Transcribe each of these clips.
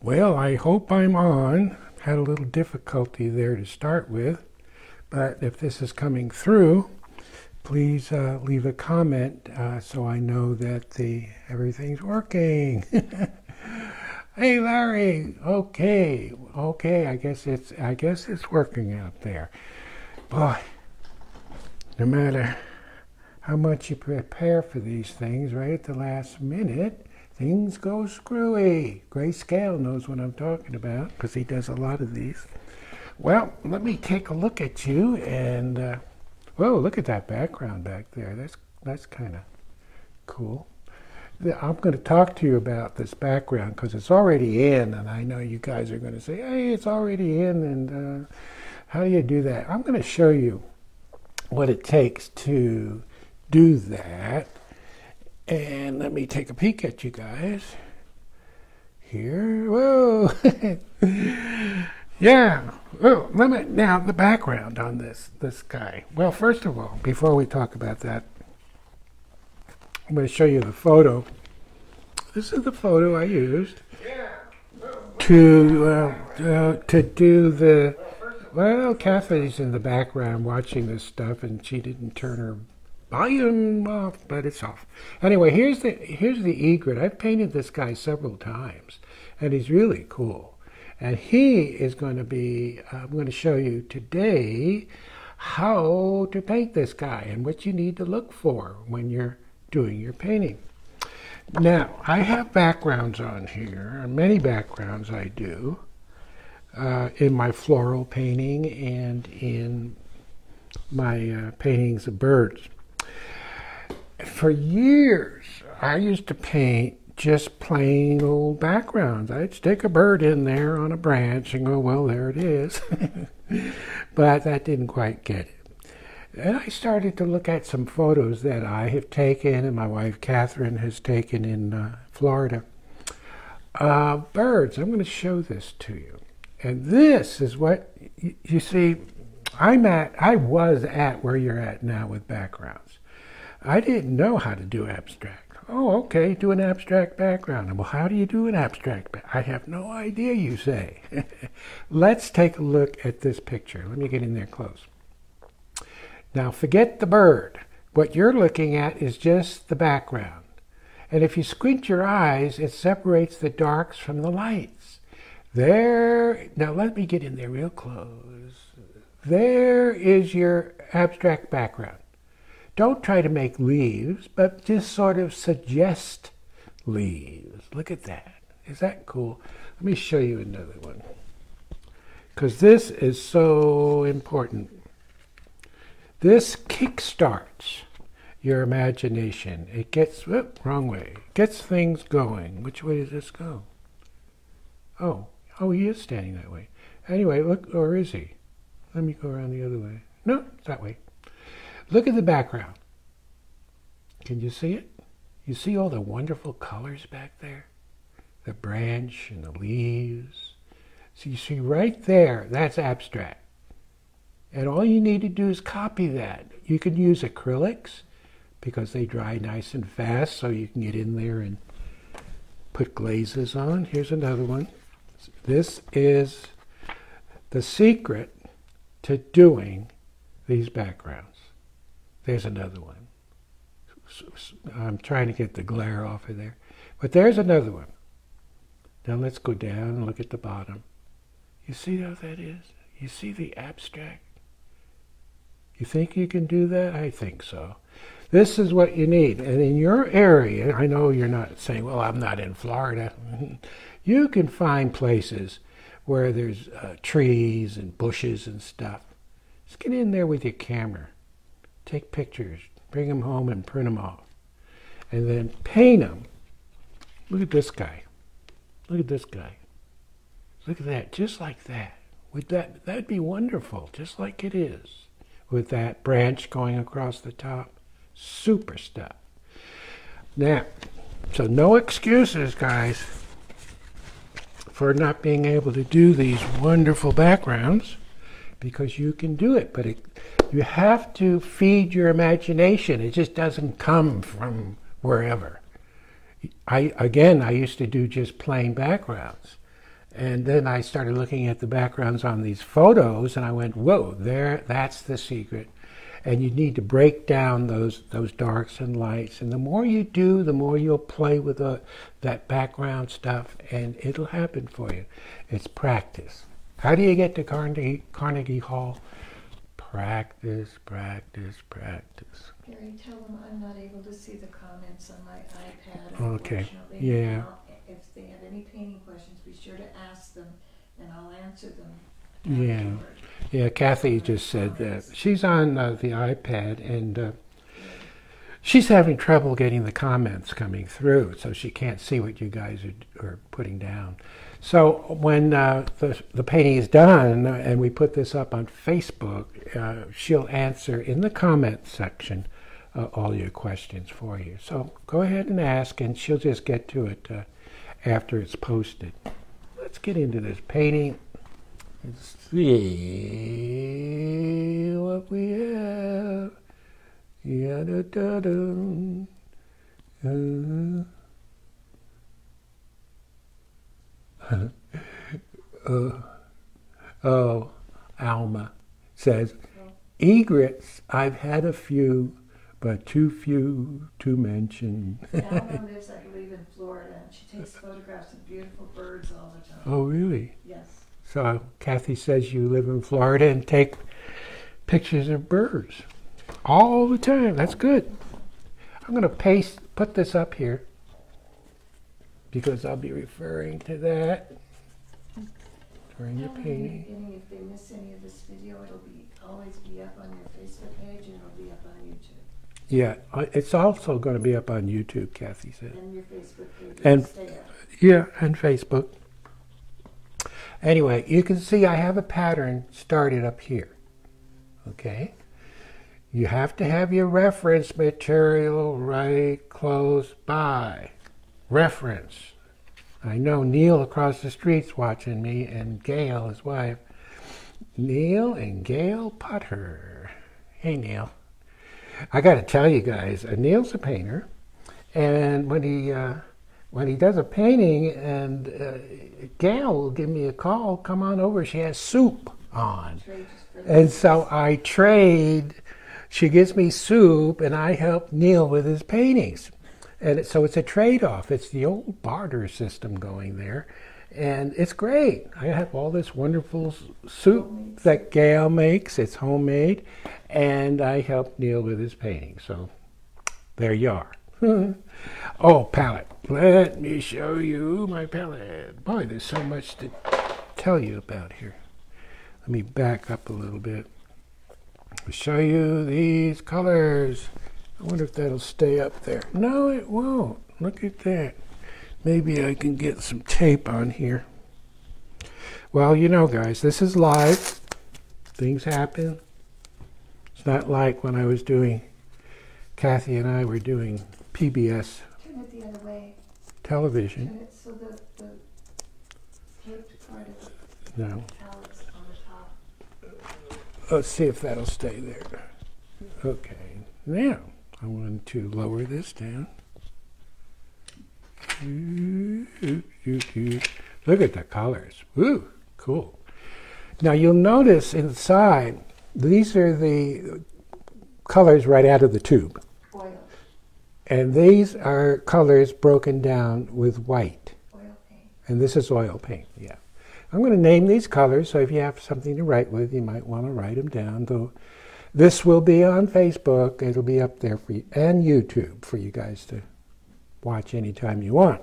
Well, I hope I'm on. Had a little difficulty there to start with, but if this is coming through, please uh, leave a comment uh, so I know that the everything's working. hey, Larry. Okay, okay. I guess it's I guess it's working out there. Boy, no matter how much you prepare for these things, right at the last minute, things go screwy. Grayscale knows what I'm talking about because he does a lot of these. Well, let me take a look at you and, uh, whoa, look at that background back there. That's, that's kind of cool. I'm going to talk to you about this background because it's already in, and I know you guys are going to say, hey, it's already in, and uh, how do you do that? I'm going to show you what it takes to do that and let me take a peek at you guys. Here, whoa. yeah. Oh, let me, now the background on this, this guy. Well, first of all, before we talk about that, I'm going to show you the photo. This is the photo I used to uh, uh, to do the. Well, Kathy's in the background watching this stuff, and she didn't turn her volume off, but it's off. Anyway, here's the here's the egret. I've painted this guy several times, and he's really cool. And he is going to be. I'm going to show you today how to paint this guy and what you need to look for when you're doing your painting. Now, I have backgrounds on here, many backgrounds I do, uh, in my floral painting and in my uh, paintings of birds for years, I used to paint just plain old backgrounds. I'd stick a bird in there on a branch and go, well, there it is. but that didn't quite get it. And I started to look at some photos that I have taken and my wife Catherine has taken in uh, Florida. Uh, birds, I'm going to show this to you. And this is what, you, you see, I'm at, I was at where you're at now with backgrounds. I didn't know how to do abstract. Oh, okay, do an abstract background. Well, how do you do an abstract? I have no idea, you say. Let's take a look at this picture. Let me get in there close. Now, forget the bird. What you're looking at is just the background. And if you squint your eyes, it separates the darks from the lights. There, now let me get in there real close. There is your abstract background. Don't try to make leaves, but just sort of suggest leaves. Look at that. Is that cool? Let me show you another one. Because this is so important. This kickstarts your imagination. It gets, whoop, wrong way. Gets things going. Which way does this go? Oh, oh, he is standing that way. Anyway, look, or is he? Let me go around the other way. No, that way. Look at the background. Can you see it? You see all the wonderful colors back there? The branch and the leaves. So you see right there, that's abstract. And all you need to do is copy that. You can use acrylics because they dry nice and fast so you can get in there and put glazes on. Here's another one. This is the secret to doing these backgrounds. There's another one. I'm trying to get the glare off of there. But there's another one. Now let's go down and look at the bottom. You see how that is? You see the abstract? You think you can do that? I think so. This is what you need. And in your area, I know you're not saying, well, I'm not in Florida. you can find places where there's uh, trees and bushes and stuff. Just get in there with your camera take pictures, bring them home and print them off, and then paint them. Look at this guy. Look at this guy. Look at that, just like that. With that, that'd be wonderful, just like it is. With that branch going across the top, super stuff. Now, so no excuses, guys, for not being able to do these wonderful backgrounds because you can do it, but it, you have to feed your imagination. It just doesn't come from wherever. I again, I used to do just plain backgrounds, And then I started looking at the backgrounds on these photos, and I went, "Whoa, there! That's the secret." And you need to break down those those darks and lights. And the more you do, the more you'll play with the, that background stuff, and it'll happen for you. It's practice. How do you get to Carnegie, Carnegie Hall? Practice, practice, practice. Gary, tell them I'm not able to see the comments on my iPad, Okay, yeah. If they have any painting questions, be sure to ask them, and I'll answer them Yeah. afterward. Yeah, Kathy just said that. She's on uh, the iPad and uh, she's having trouble getting the comments coming through, so she can't see what you guys are, are putting down. So when uh, the, the painting is done and we put this up on Facebook, uh, she'll answer in the comments section uh, all your questions for you. So go ahead and ask, and she'll just get to it uh, after it's posted. Let's get into this painting. Let's see what we have. Yada da dum. Uh, uh, oh, Alma says, egrets, I've had a few, but too few to mention. Alma lives, I believe, in Florida, and she takes photographs of beautiful birds all the time. oh, really? Yes. So Kathy says you live in Florida and take pictures of birds all the time. That's good. I'm going to paste, put this up here because I'll be referring to that during the Tell them in painting. if they miss any of this video, it'll be, always be up on your Facebook page, and it'll be up on YouTube. Yeah, it's also going to be up on YouTube, Kathy said. And your Facebook page And-. Yeah, and Facebook. Anyway, you can see I have a pattern started up here. Okay? You have to have your reference material right close by. Reference. I know Neil across the street's watching me and Gail, his wife. Neil and Gail Potter. Hey, Neil. I got to tell you guys, uh, Neil's a painter, and when he uh, when he does a painting, and uh, Gail will give me a call, come on over. She has soup on, and so I trade. She gives me soup, and I help Neil with his paintings. And so it's a trade off. It's the old barter system going there. And it's great. I have all this wonderful soup that Gail makes. It's homemade. And I help Neil with his painting. So there you are. oh, palette. Let me show you my palette. Boy, there's so much to tell you about here. Let me back up a little bit. Show you these colors. I wonder if that'll stay up there. No, it won't. Look at that. Maybe I can get some tape on here. Well, you know, guys, this is live. Things happen. It's not like when I was doing, Kathy and I were doing PBS Turn it the other way. television. Turn it so the, the taped part of No. the on the top. Let's see if that'll stay there. Okay. Now, I want to lower this down. Look at the colors. Woo, cool. Now you'll notice inside, these are the colors right out of the tube. Oil, And these are colors broken down with white. oil paint. And this is oil paint, yeah. I'm going to name these colors, so if you have something to write with, you might want to write them down. Though this will be on Facebook, it'll be up there for you, and YouTube for you guys to watch anytime you want.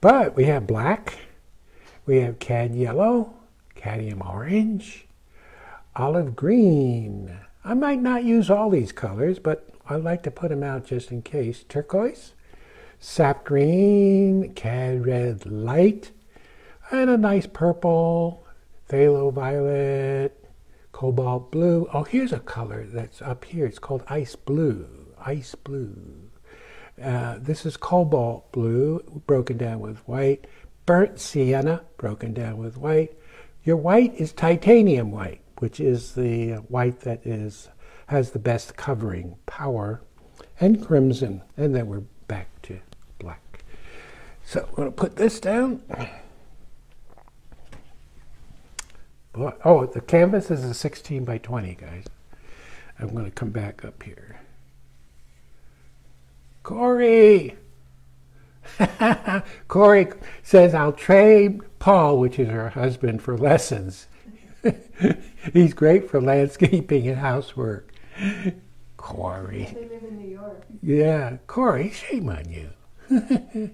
But we have black, we have cad yellow, cadmium orange, olive green. I might not use all these colors, but I like to put them out just in case. Turquoise, sap green, cad red light, and a nice purple, phthalo violet, cobalt blue. Oh, here's a color that's up here. It's called ice blue. Ice blue. Uh, this is cobalt blue, broken down with white. Burnt sienna, broken down with white. Your white is titanium white, which is the white that is has the best covering power, and crimson. And then we're back to black. So I'm going to put this down. Boy, oh, the canvas is a 16 by 20, guys. I'm going to come back up here. Corey! Corey says, I'll trade Paul, which is her husband, for lessons. He's great for landscaping and housework. Corey. They live in New York. Yeah, Corey, shame on you.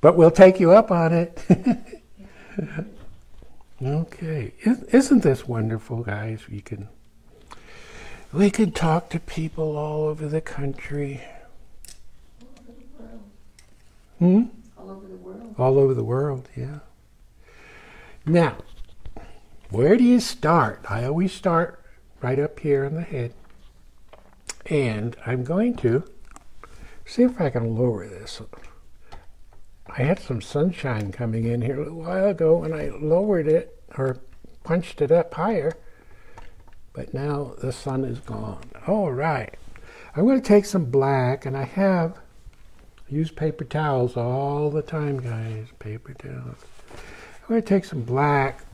but we'll take you up on it. Okay. Is- Isn't this wonderful, guys? We can we can talk to people all over the country. All over the world. Hmm? All over the world. All over the world, yeah. Now, where do you start? I always start right up here in the head. And I'm going to see if I can lower this. I had some sunshine coming in here a little while ago and I lowered it or punched it up higher. But now the sun is gone. All right. I'm going to take some black and I have used paper towels all the time, guys. Paper towels. I'm going to take some black,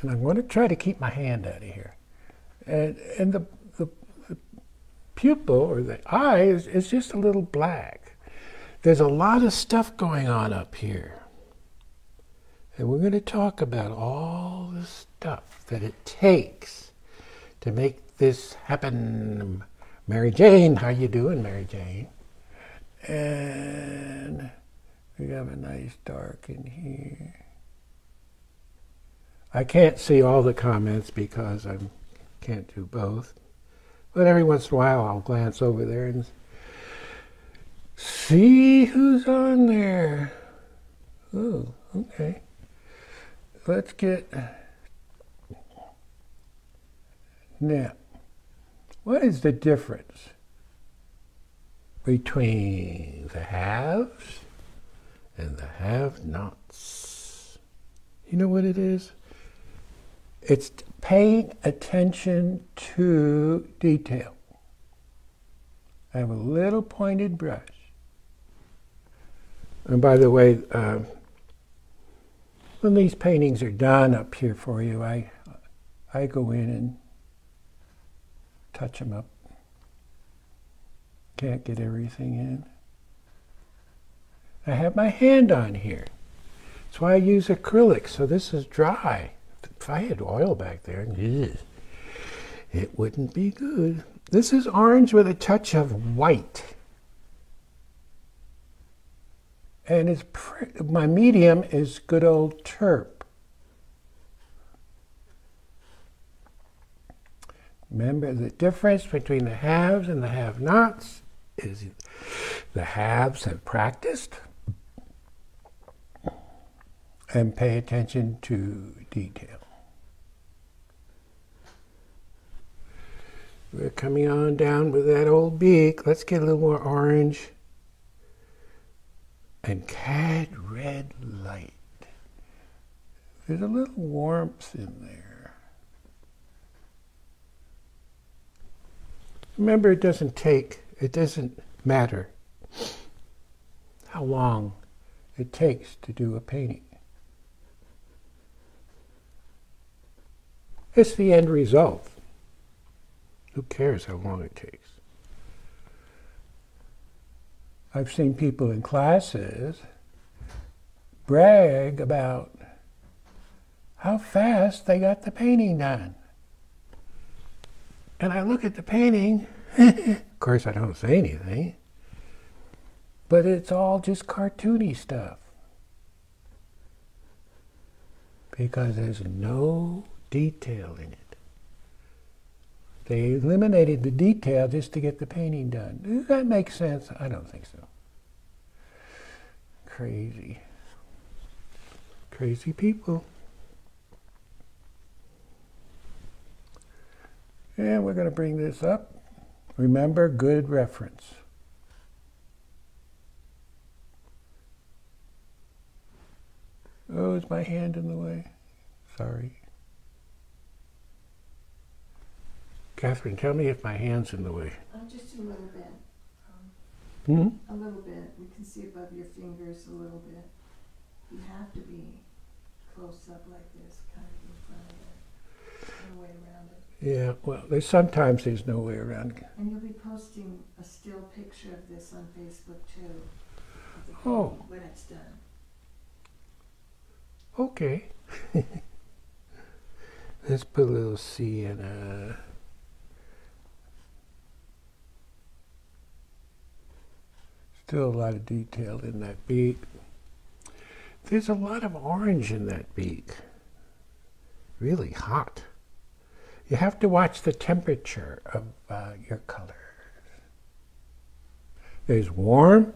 and I'm going to try to keep my hand out of here. And and the the, the pupil or the eye is, is just a little black. There's a lot of stuff going on up here, and we're going to talk about all the stuff that it takes to make this happen. Mary Jane, how you doing, Mary Jane? And we have a nice dark in here. I can't see all the comments because I can't do both. But every once in a while I'll glance over there and see who's on there. Oh, okay. Let's get. Now, what is the difference? between the haves and the have nots. You know what it is? It's paying attention to detail. I have a little pointed brush. And by the way, uh, when these paintings are done up here for you, I, I go in and touch them up can't get everything in. I have my hand on here. That's why I use acrylic, so this is dry. If I had oil back there, ugh, it wouldn't be good. This is orange with a touch of white. And it's my medium is good old terp. Remember the difference between the haves and the have-nots is the haves have practiced and pay attention to detail. We're coming on down with that old beak. Let's get a little more orange and cad red light. There's a little warmth in there. Remember, it doesn't take it doesn't matter how long it takes to do a painting. It's the end result. Who cares how long it takes? I've seen people in classes brag about how fast they got the painting done. And I look at the painting of course, I don't say anything. But it's all just cartoony stuff. Because there's no detail in it. They eliminated the detail just to get the painting done. Does that make sense? I don't think so. Crazy. Crazy people. And we're going to bring this up. Remember, good reference. Oh, is my hand in the way? Sorry. Catherine, tell me if my hand's in the way. Oh, just a little bit. Um, hmm? A little bit. We can see above your fingers a little bit. You have to be close up like this, kind of in front of it. No way around it. Yeah, well, there's sometimes there's no way around. it. And you'll be posting a still picture of this on Facebook too. Oh. When it's done. Okay. Let's put a little sienna. Still a lot of detail in that beak. There's a lot of orange in that beak. Really hot. You have to watch the temperature of uh, your colors. There's warm,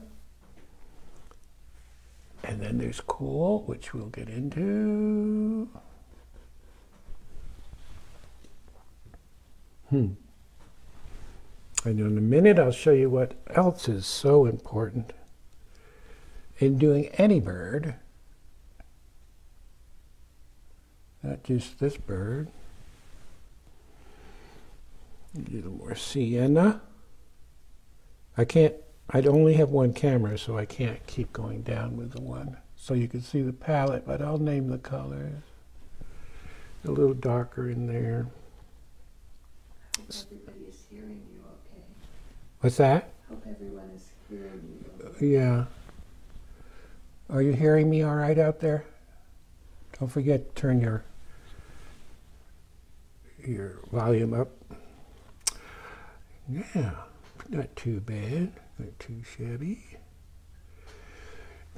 and then there's cool, which we'll get into. Hmm. And in a minute, I'll show you what else is so important in doing any bird, not just this bird. A little more sienna. I can't, I'd only have one camera, so I can't keep going down with the one. So you can see the palette, but I'll name the colors. A little darker in there. Hope everybody is hearing you okay. What's that? Hope everyone is hearing you. Yeah. Are you hearing me all right out there? Don't forget to turn your your volume up. Yeah, not too bad, not too shabby.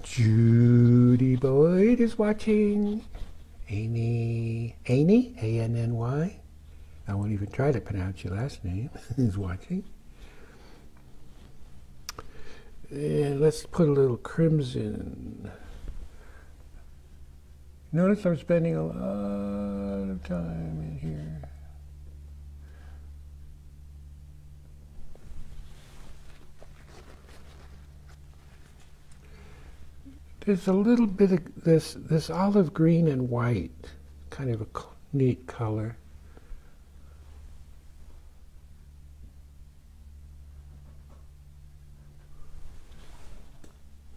Judy Boyd is watching. Amy, Amy, A N N Y. I won't even try to pronounce your last name. is watching. And let's put a little crimson. Notice I'm spending a lot of time in here. There's a little bit of this this olive green and white, kind of a neat color.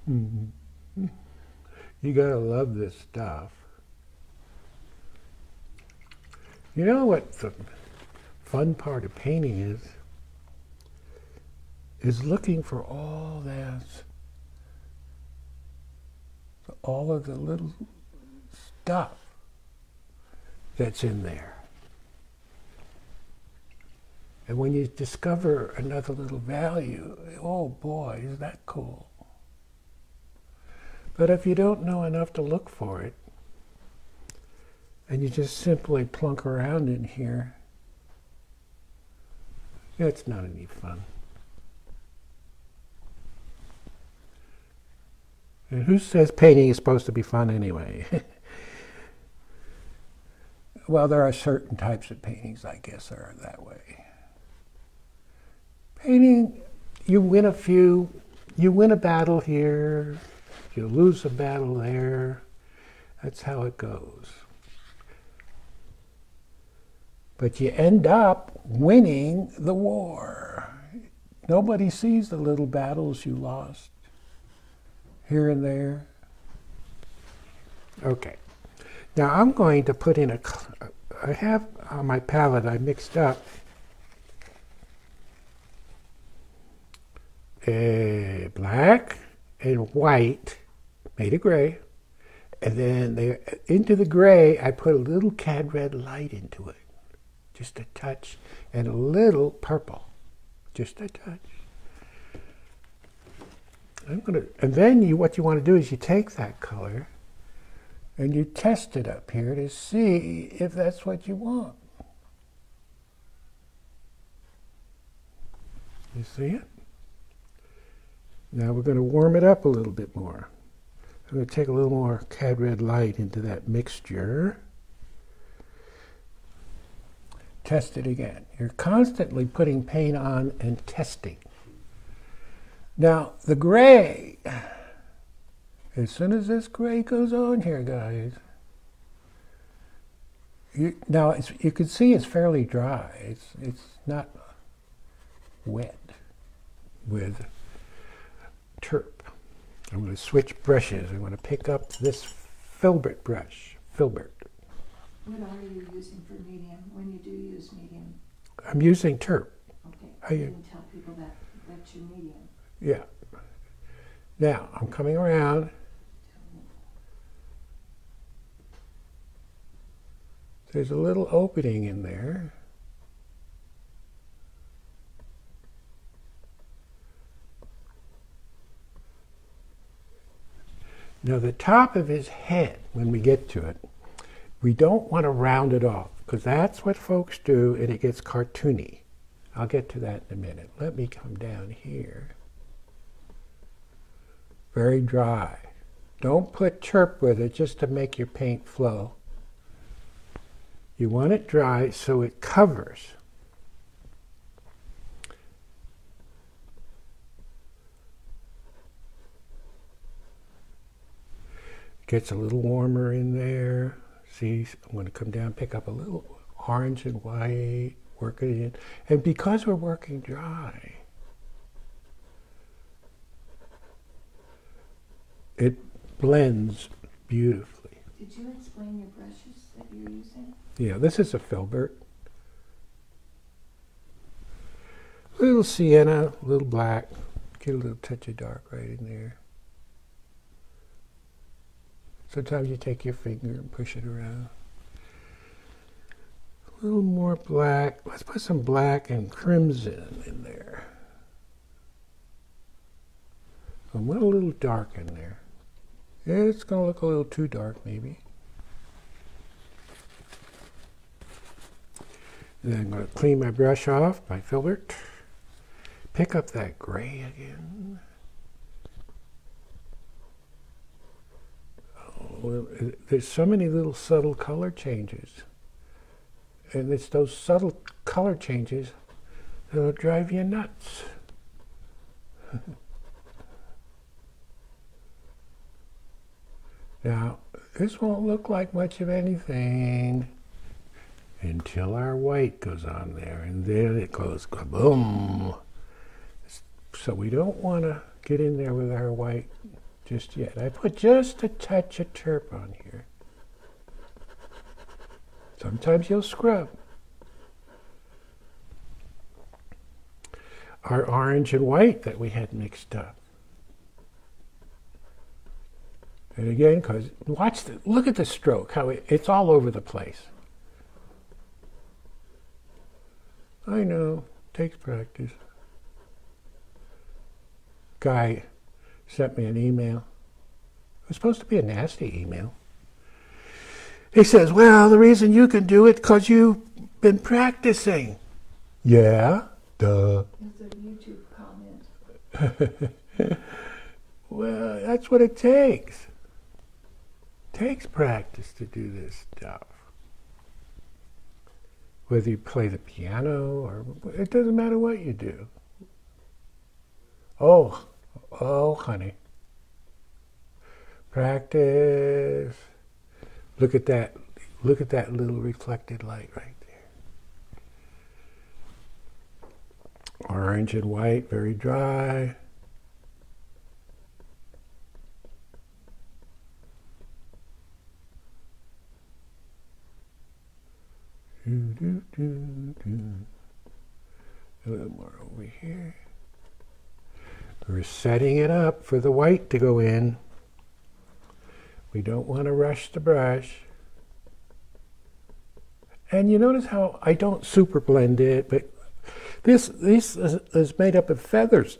Mm-hmm. You gotta love this stuff. You know what the fun part of painting is? Is looking for all that, all of the little stuff that's in there. And when you discover another little value, oh boy, is that cool. But if you don't know enough to look for it, and you just simply plunk around in here, it's not any fun. And who says painting is supposed to be fun anyway? well, there are certain types of paintings, I guess, that are that way. Painting, you win a few, you win a battle here, you lose a battle there. That's how it goes. But you end up winning the war. Nobody sees the little battles you lost here and there. Okay. Now I'm going to put in a, I have on my palette, I mixed up a black and white, made a gray, and then into the gray I put a little cad red light into it, just a touch, and a little purple, just a touch. I'm gonna, and then you, what you want to do is you take that color and you test it up here to see if that's what you want. You see it? Now we're going to warm it up a little bit more. I'm going to take a little more cad red light into that mixture. Test it again. You're constantly putting paint on and testing. Now, the gray, as soon as this gray goes on here, guys, you, now you can see it's fairly dry. It's, it's not wet with terp. I'm going to switch brushes. I'm going to pick up this filbert brush, filbert. What are you using for medium, when you do use medium? I'm using terp. Okay, Are you didn't tell people that, that's your medium. Yeah. Now I'm coming around. There's a little opening in there. Now the top of his head, when we get to it, we don't want to round it off because that's what folks do and it gets cartoony. I'll get to that in a minute. Let me come down here. Very dry. Don't put terp with it just to make your paint flow. You want it dry so it covers. Gets a little warmer in there. See, I'm going to come down, pick up a little orange and white, work it in. And because we're working dry, it blends beautifully. Did you explain your brushes that you're using? Yeah, this is a filbert. Little sienna, little black. Get a little touch of dark right in there. Sometimes you take your finger and push it around. A little more black. Let's put some black and crimson in there. I want a little dark in there. It's going to look a little too dark, maybe. Then I'm going to clean my brush off, my filbert. Pick up that gray again. Oh, well, it- there's so many little subtle color changes. And it's those subtle color changes that'll drive you nuts. now, this won't look like much of anything until our white goes on there, and then it goes kaboom. So we don't want to get in there with our white just yet. I put just a touch of turp on here. Sometimes you'll scrub. Our orange and white that we had mixed up. And again, because watch the look at the stroke, how it, it's all over the place. I know, takes practice. Guy sent me an email. It was supposed to be a nasty email. He says, Well, the reason you can do it because you've been practicing. Yeah, duh. It's a YouTube comment. Well, that's what it takes. It takes practice to do this stuff. Whether you play the piano or it doesn't matter what you do. Oh, oh, honey. Practice. Look at that. Look at that little reflected light right there. Orange and white, very dry. Do, do, do, do. A little more over here. We're setting it up for the white to go in. We don't want to rush the brush. And you notice how I don't super blend it, but this this is, is made up of feathers,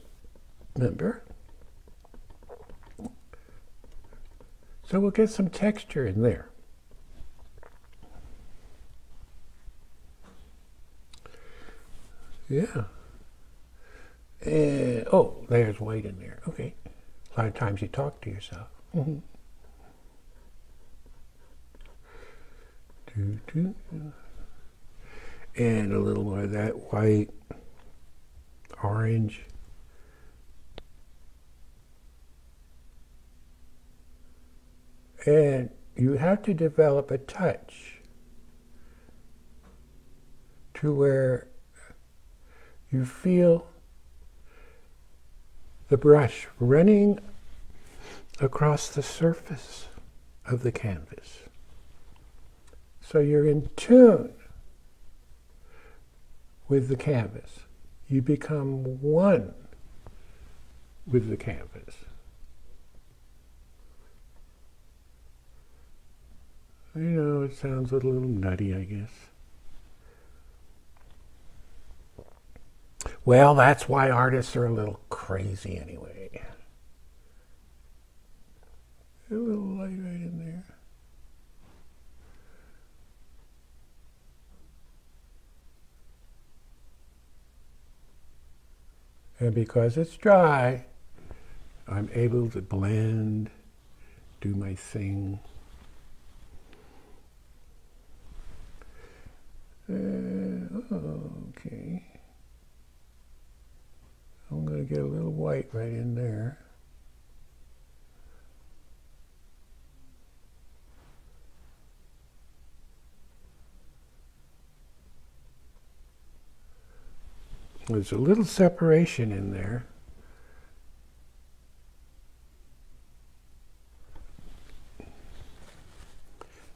remember? So we'll get some texture in there. Yeah. And, oh, there's white in there. Okay. A lot of times you talk to yourself. Mhm. Doo, doo, doo. And a little more of that white, orange. And you have to develop a touch to where you feel the brush running across the surface of the canvas. So you're in tune with the canvas. You become one with the canvas. I know it sounds a little nutty, I guess. Well, that's why artists are a little crazy anyway. A little light right in there. And because it's dry, I'm able to blend, do my thing. Uh, okay. I'm going to get a little white right in there. There's a little separation in there.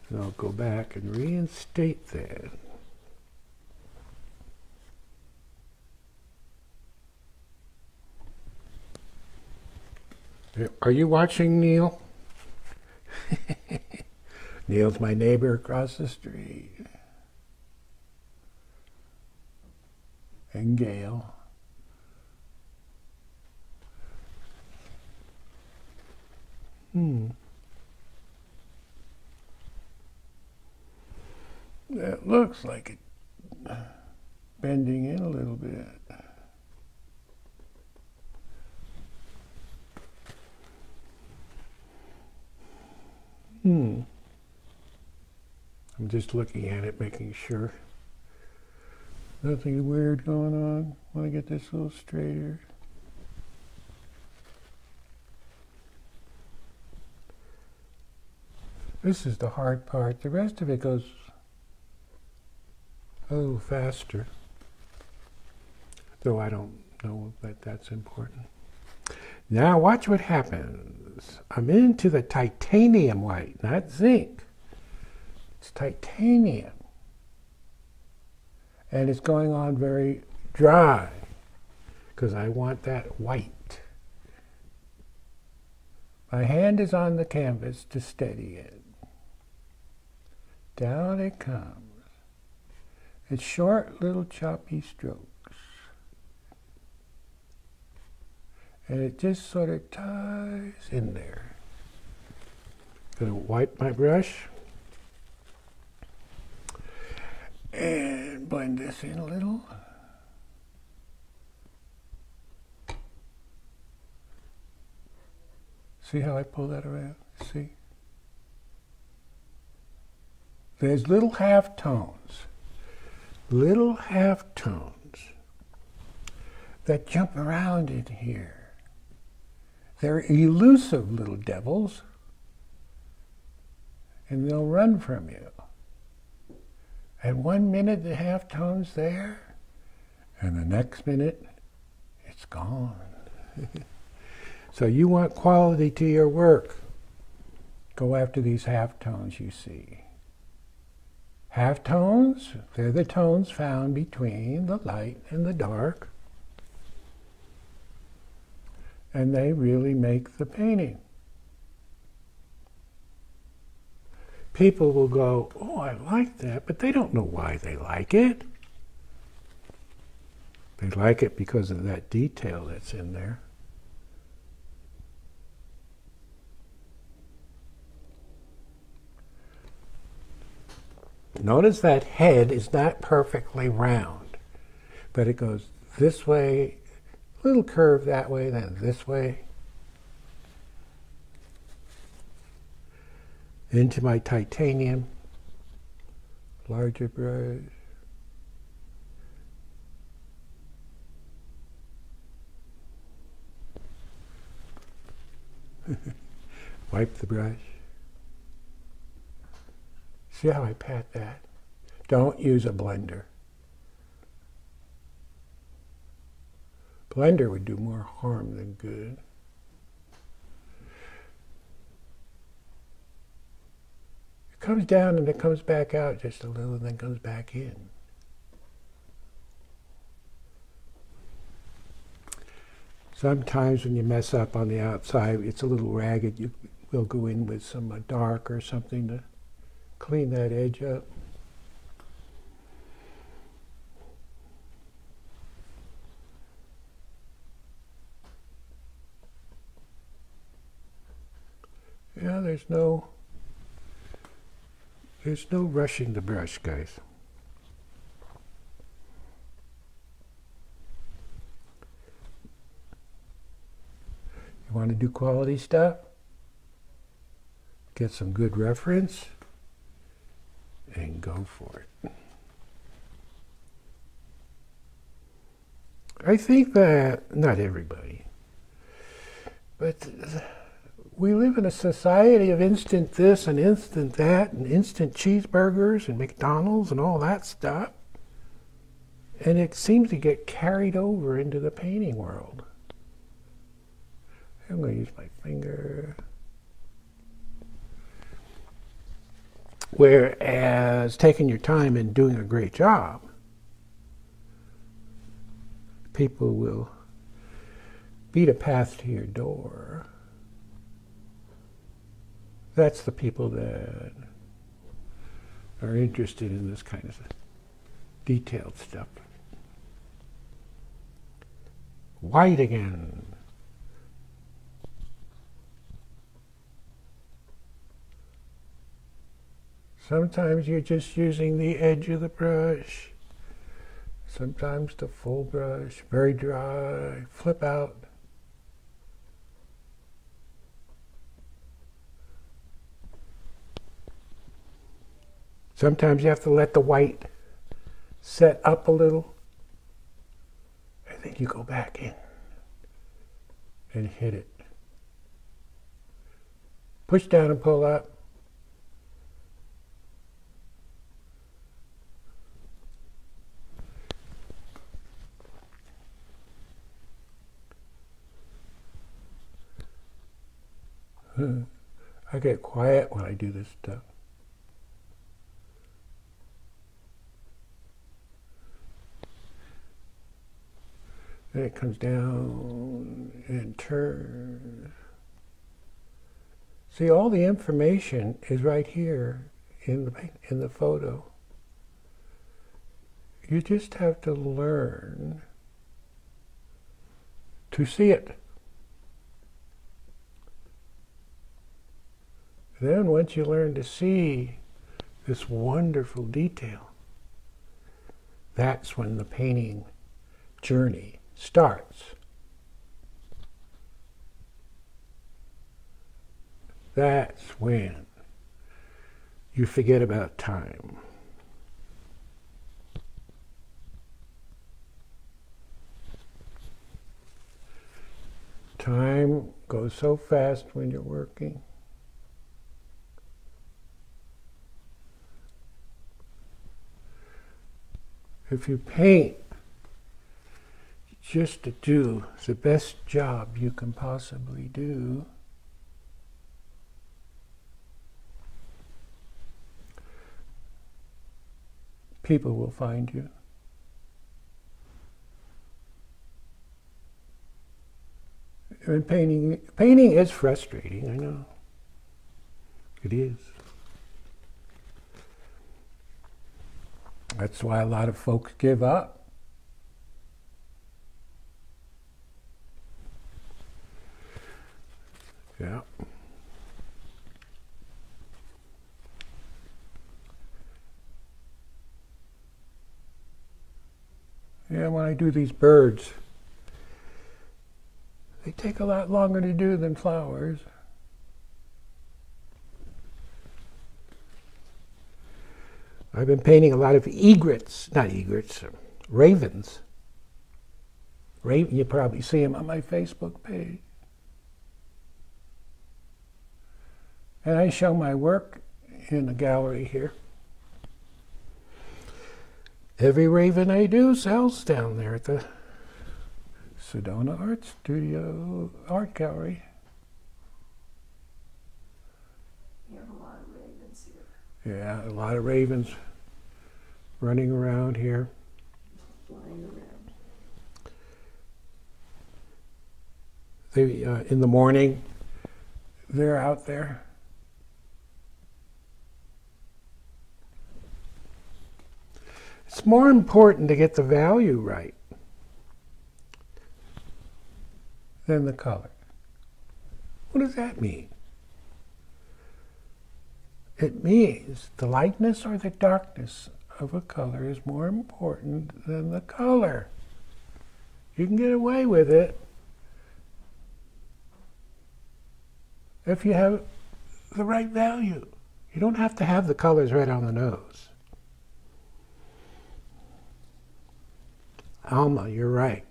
And I'll go back and reinstate that. Are you watching Neil? Neil's my neighbor across the street. And Gail. Hmm. That looks like it bending in a little bit. Hmm. I'm just looking at it, making sure. Nothing weird going on. Want to get this a little straighter. This is the hard part. The rest of it goes a little faster. Though I don't know that that's important. Now watch what happens. I'm into the titanium white, not zinc. It's titanium. And it's going on very dry because I want that white. My hand is on the canvas to steady it. Down it comes. It's short little choppy strokes. And it just sort of ties in there. Gonna wipe my brush and blend this in a little. See how I pull that around? See? There's little half tones, little half tones that jump around in here. They're elusive little devils, and they'll run from you. And one minute the half tone's there, and the next minute it's gone. so you want quality to your work. Go after these half tones you see. Half tones, they're the tones found between the light and the dark and they really make the painting. People will go, Oh, I like that, but they don't know why they like it. They like it because of that detail that's in there. Notice that head is not perfectly round, but it goes this way little curve that way, then this way. Into my titanium, larger brush. Wipe the brush. See how I pat that? Don't use a blender. Blender would do more harm than good. It comes down and it comes back out just a little and then comes back in. Sometimes when you mess up on the outside, it's a little ragged. You will go in with some dark or something to clean that edge up. Yeah, there's no there's no rushing the brush, guys. You want to do quality stuff? Get some good reference and go for it. I think that, not everybody, but we live in a society of instant this and instant that and instant cheeseburgers and McDonald's and all that stuff. And it seems to get carried over into the painting world. I'm going to use my finger. Whereas taking your time and doing a great job, people will beat a path to your door that's the people that are interested in this kind of detailed stuff. White again. Sometimes you're just using the edge of the brush. Sometimes the full brush, very dry, flip out. Sometimes you have to let the white set up a little. And then you go back in and hit it. Push down and pull up. Hmm. I get quiet when I do this stuff. And it comes down and turns. See, all the information is right here in the, in the photo. You just have to learn to see it. Then once you learn to see this wonderful detail, that's when the painting journey starts. That's when you forget about time. Time goes so fast when you're working. If you paint just to do the best job you can possibly do. People will find you. And painting, painting is frustrating, I know. It is. That's why a lot of folks give up. Yeah. Yeah, when I do these birds, they take a lot longer to do than flowers. I've been painting a lot of egrets, not egrets, uh, ravens. Raven, you probably see them on my Facebook page. And I show my work in the gallery here. Every raven I do sells down there at the Sedona Art Studio Art Gallery. You have a lot of ravens here. Yeah, a lot of ravens running around here. flying around. They, uh, in the morning, they're out there. It's more important to get the value right than the color. What does that mean? It means the lightness or the darkness of a color is more important than the color. You can get away with it if you have the right value. You don't have to have the colors right on the nose. Alma, you're right.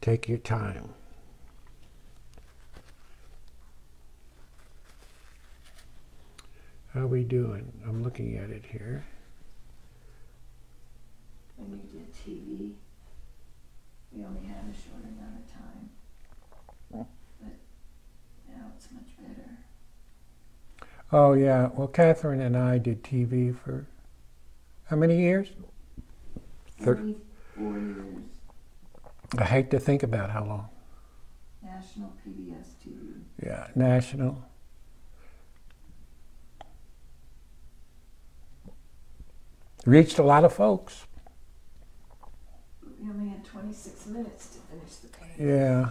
Take your time. How we doing? I'm looking at it here. When you did TV, we only had a short amount of time. Hmm. But now it's much better. Oh yeah. Well, Catherine and I did TV for how many years? Thir- I hate to think about how long. national PBS TV. Yeah, national. Reached a lot of folks. We only had twenty-six minutes to finish the page. Yeah.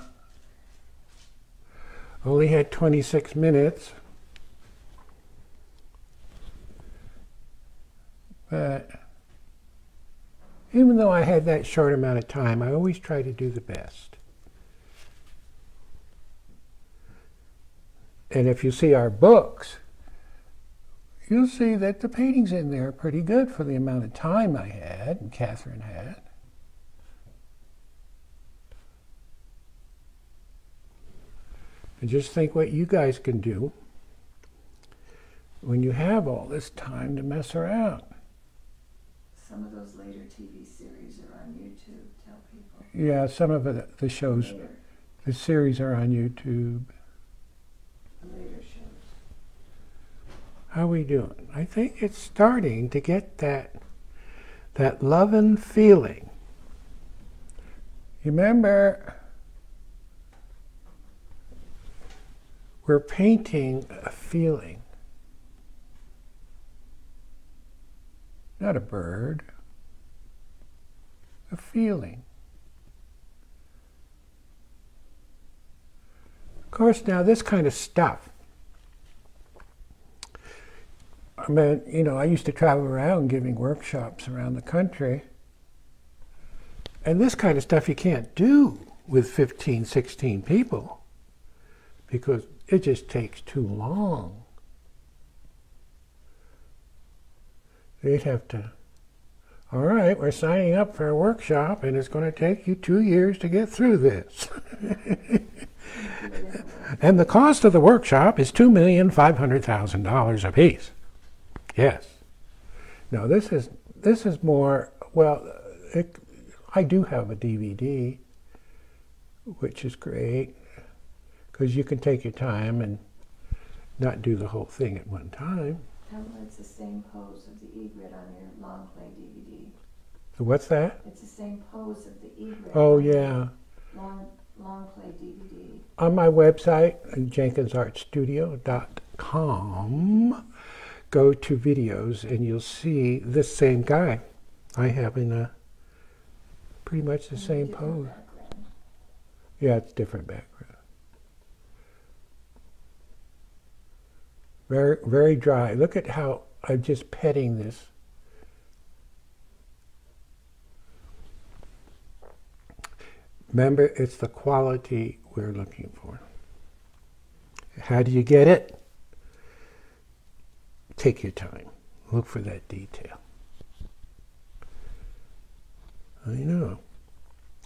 Only had 26 minutes. But even though I had that short amount of time, I always try to do the best. And if you see our books, you'll see that the paintings in there are pretty good for the amount of time I had and Catherine had. And just think what you guys can do when you have all this time to mess around. Some of those later TV series are on YouTube, tell people. Yeah, some of the, the shows, Later, the series are on YouTube. later shows. How are we doing? I think it's starting to get that that loving feeling. Remember, we're painting a feeling, not a bird, a feeling. Of course, now this kind of stuff I mean, you know, I used to travel around giving workshops around the country. And this kind of stuff you can't do with 15, 16 people because it just takes too long. They'd have to, all right, we're signing up for a workshop and it's going to take you two years to get through this. and the cost of the workshop is $2,500,000 apiece. Yes. No, this is this is more well. It, I do have a DVD, which is great because you can take your time and not do the whole thing at one time. Tell it's the same pose of the egret on your long play DVD. So what's that? It's the same pose of the egret. Oh yeah, Long, long play DVD. on my website jenkinsartstudio.com. Go to videos and you'll see this same guy. I have in a pretty much the and same pose. background. Yeah, it's different background. Very, very dry. Look at how I'm just petting this. Remember, it's the quality we're looking for. How do you get it? Take your time. Look for that detail. I know.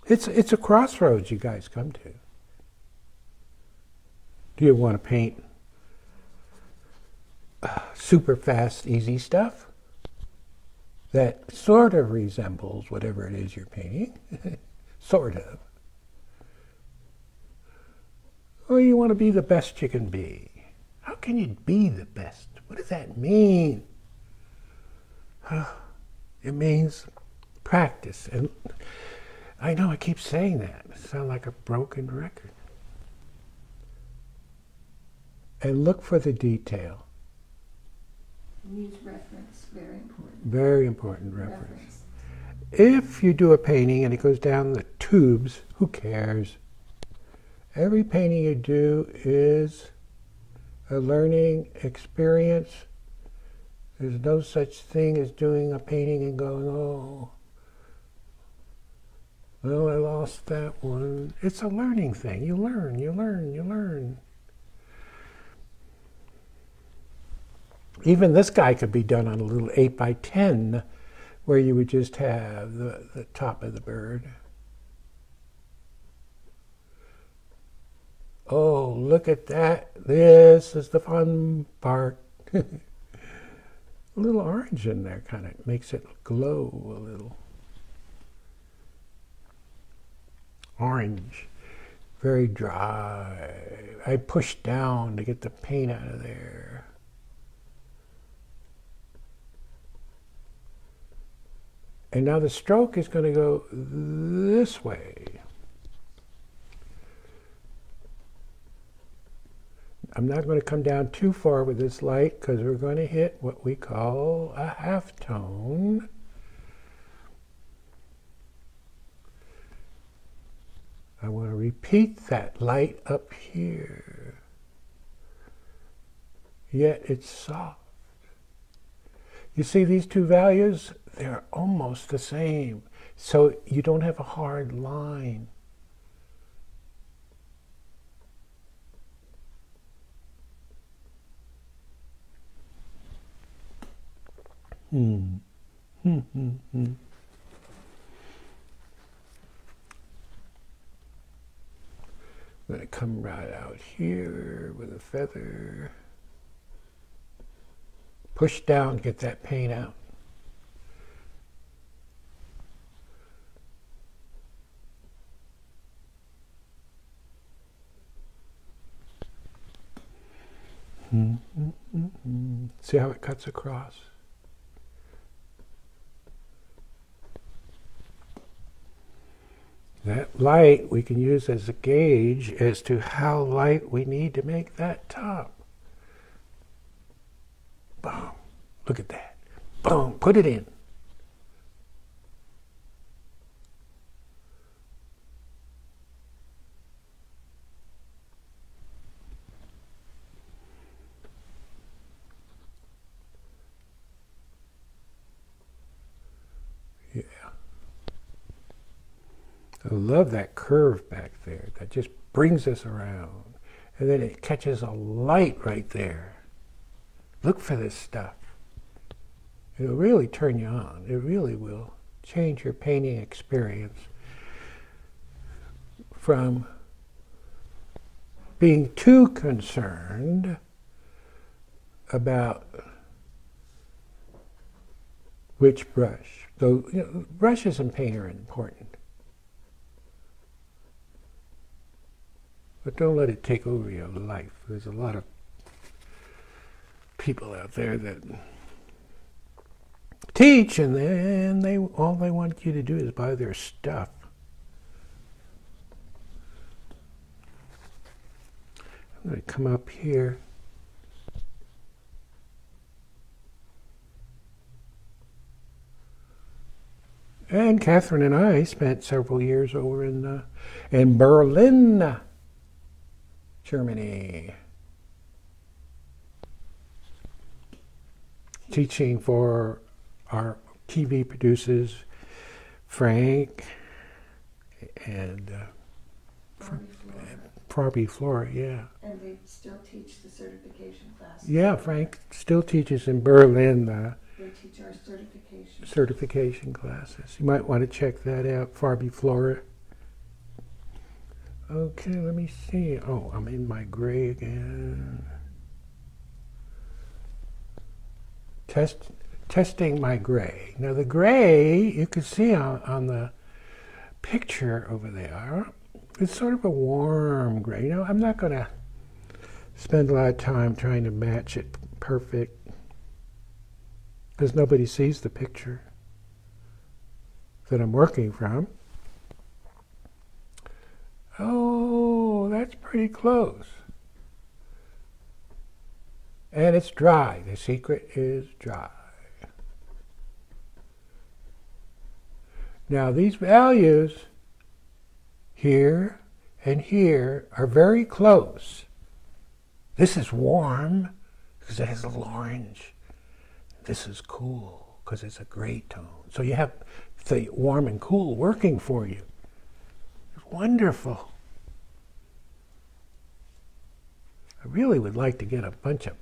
It's it's a crossroads you guys come to. Do you want to paint super fast, easy stuff that sort of resembles whatever it is you're painting? sort of. Or you want to be the best you can be. How can you be the best What does that mean? It means practice. And I know I keep saying that. I sound like a broken record. And look for the detail. Needs reference, very important. Very important reference. If you do a painting and it goes down the tubes, who cares? Every painting you do is a learning experience. There's no such thing as doing a painting and going, oh, well, I lost that one. It's a learning thing. You learn, you learn, you learn. Even this guy could be done on a little 8 by 10 where you would just have the, the top of the bird. Oh, look at that. This is the fun part. a little orange in there kind of makes it glow a little. Orange, very dry. I push down to get the paint out of there. And now the stroke is going to go this way. I'm not going to come down too far with this light because we're going to hit what we call a half tone. I want to repeat that light up here. Yet it's soft. You see these two values? They're almost the same. So you don't have a hard line. Hmm. Hmm, hmm, hmm. I'm going to come right out here with a feather. Push down, get that paint out. See how it cuts across? That light we can use as a gauge as to how light we need to make that top. Boom. Look at that. Boom. Put it in. I love that curve back there. That just brings us around. And then it catches a light right there. Look for this stuff. It'll really turn you on. It really will change your painting experience from being too concerned about which brush. Though you know, brushes and paint are important. But don't let it take over your life. There's a lot of people out there that teach and then they all they want you to do is buy their stuff. I'm going to come up here. And Catherine and I spent several years over in uh, in Berlin. Germany. Teaching for our TV producers, Frank and uh, Farby Flora, yeah. And they still teach the certification classes. Yeah, Frank still teaches in Berlin. Uh, they teach our certification. Certification classes. You might want to check that out, Farby Flora. Okay, let me see. Oh, I'm in my gray again. Test, testing my gray. Now the gray, you can see on, on the picture over there, it's sort of a warm gray. You know, I'm not going to spend a lot of time trying to match it perfect. because nobody sees the picture that I'm working from. Oh, that's pretty close. And it's dry. The secret is dry. Now these values here and here are very close. This is warm because it has a little orange. This is cool because it's a gray tone. So you have the warm and cool working for you. Wonderful. I really would like to get a bunch of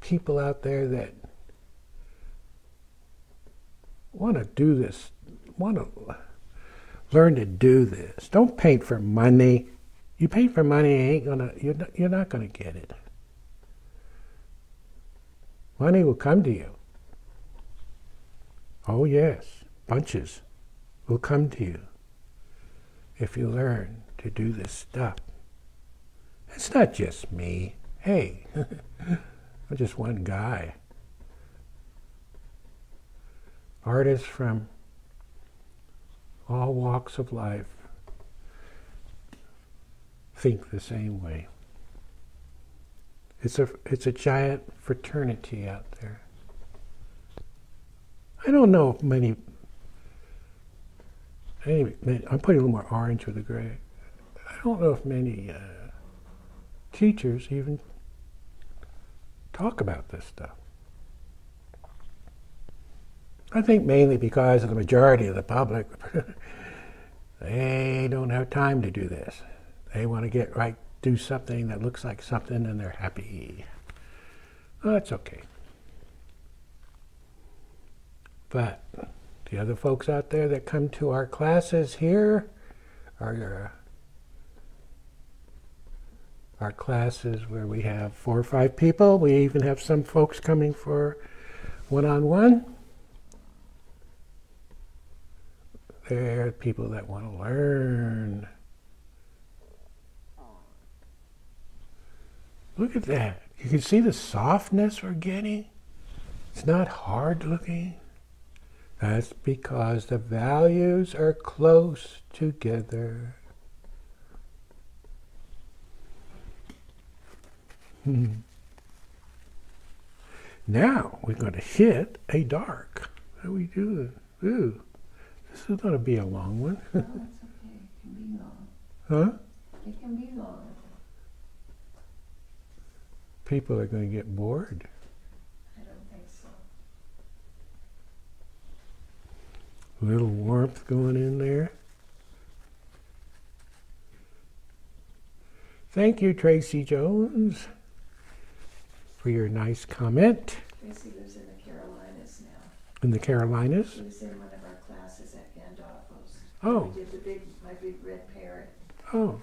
people out there that want to do this, want to learn to do this. Don't paint for money. You paint for money, ain't gonna. You're not, you're not gonna get it. Money will come to you. Oh yes, bunches will come to you if you learn to do this stuff. It's not just me. Hey, I'm just one guy. Artists from all walks of life think the same way. It's a, it's a giant fraternity out there. I don't know if many, anyway, I'm putting a little more orange with the gray. I don't know if many uh, teachers even talk about this stuff. I think mainly because of the majority of the public, they don't have time to do this. They want to get right, do something that looks like something, and they're happy. That's okay. But the other folks out there that come to our classes here are our classes where we have four or five people. We even have some folks coming for one-on-one. They're people that want to learn. Look at that. You can see the softness we're getting. It's not hard looking. That's because the values are close together. Hmm. Now we're going to hit a dark. How do we do it? Ooh, this is going to be a long one. No, it's okay. It can be long. huh? It can be long. People are going to get bored. I don't think so. A little warmth going in there. Thank you, Tracy Jones, for your nice comment. Tracy lives in the Carolinas now. In the Carolinas. She was in one of our classes at Gandolfo's. Oh, We did the big, my big red parrot. oh.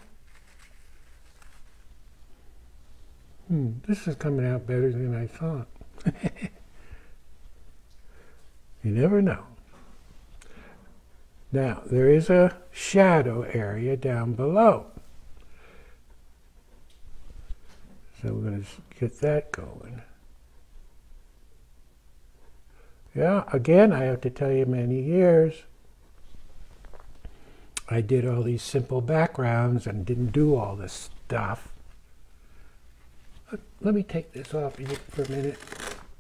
Hmm, this is coming out better than I thought. you never know. Now, there is a shadow area down below. So we're going to get that going. Yeah, again, I have to tell you, many years, I did all these simple backgrounds and didn't do all this stuff. Let, me take this off for a minute,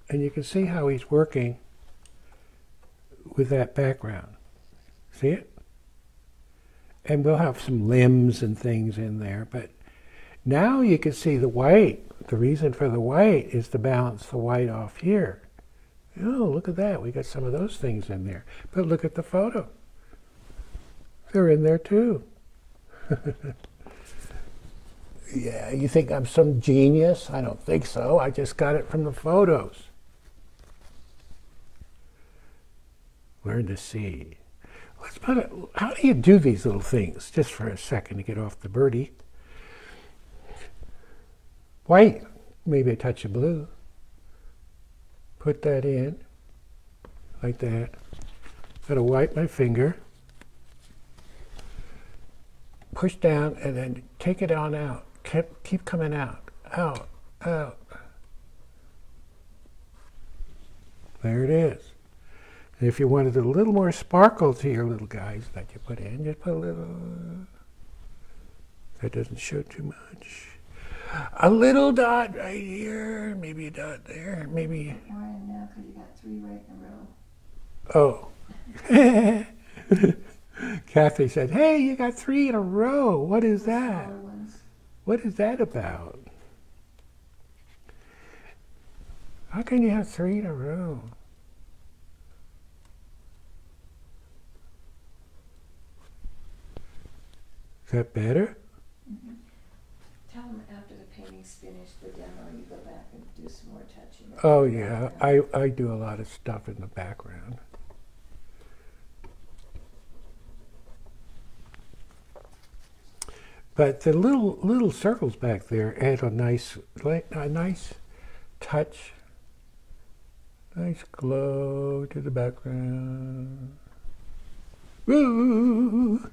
and you can see how he's working with that background. See it? And we'll have some limbs and things in there, but now you can see the white. The reason for the white is to balance the white off here. Oh, look at that. We got some of those things in there. But look at the photo. They're in there too. yeah, you think I'm some genius? I don't think so. I just got it from the photos. Learn to see. Let's put it, how do you do these little things? Just for a second to get off the birdie. White, maybe a touch of blue. Put that in, like that. Gotta wipe my finger. Push down and then take it on out. Keep, keep coming out, out, out. There it is. And if you wanted a little more sparkle to your little guys that you put in, just put a little. That doesn't show too much. A little dot right here, maybe a dot there, maybe. In now because you got three right in a row. Oh. Kathy said, Hey, you got three in a row. What is that? What is that about? How can you have three in a row? Is that better? Mm-hmm. Tell them after the painting's finished, the demo, you go back and do some more touching. Oh, yeah. I, I do a lot of stuff in the background. But the little little circles back there add a nice a nice touch, nice glow to the background. Woo!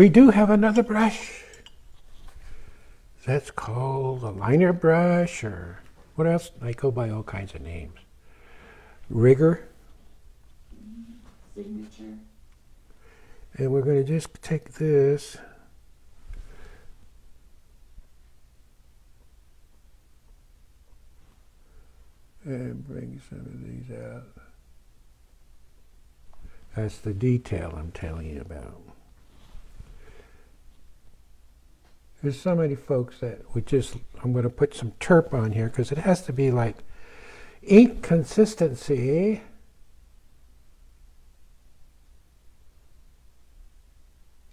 We do have another brush. That's called a liner brush, or what else? I go by all kinds of names. Rigger, Signature. and we're going to just take this. And bring some of these out. That's the detail I'm telling you about. There's so many folks that would just, I'm going to put some terp on here because it has to be like ink consistency.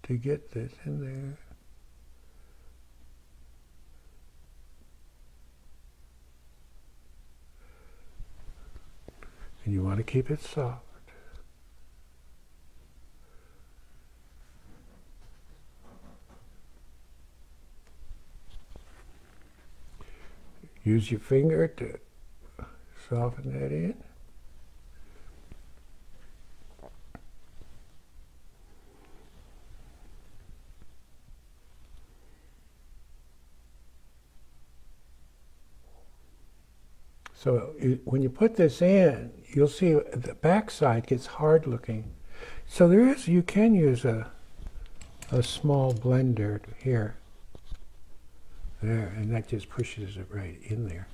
To get this in there. And you want to keep it soft. Use your finger to soften that in. So when you put this in, you'll see the back side gets hard looking. So there is, you can use a, a small blender here. There, and that just pushes it right in there.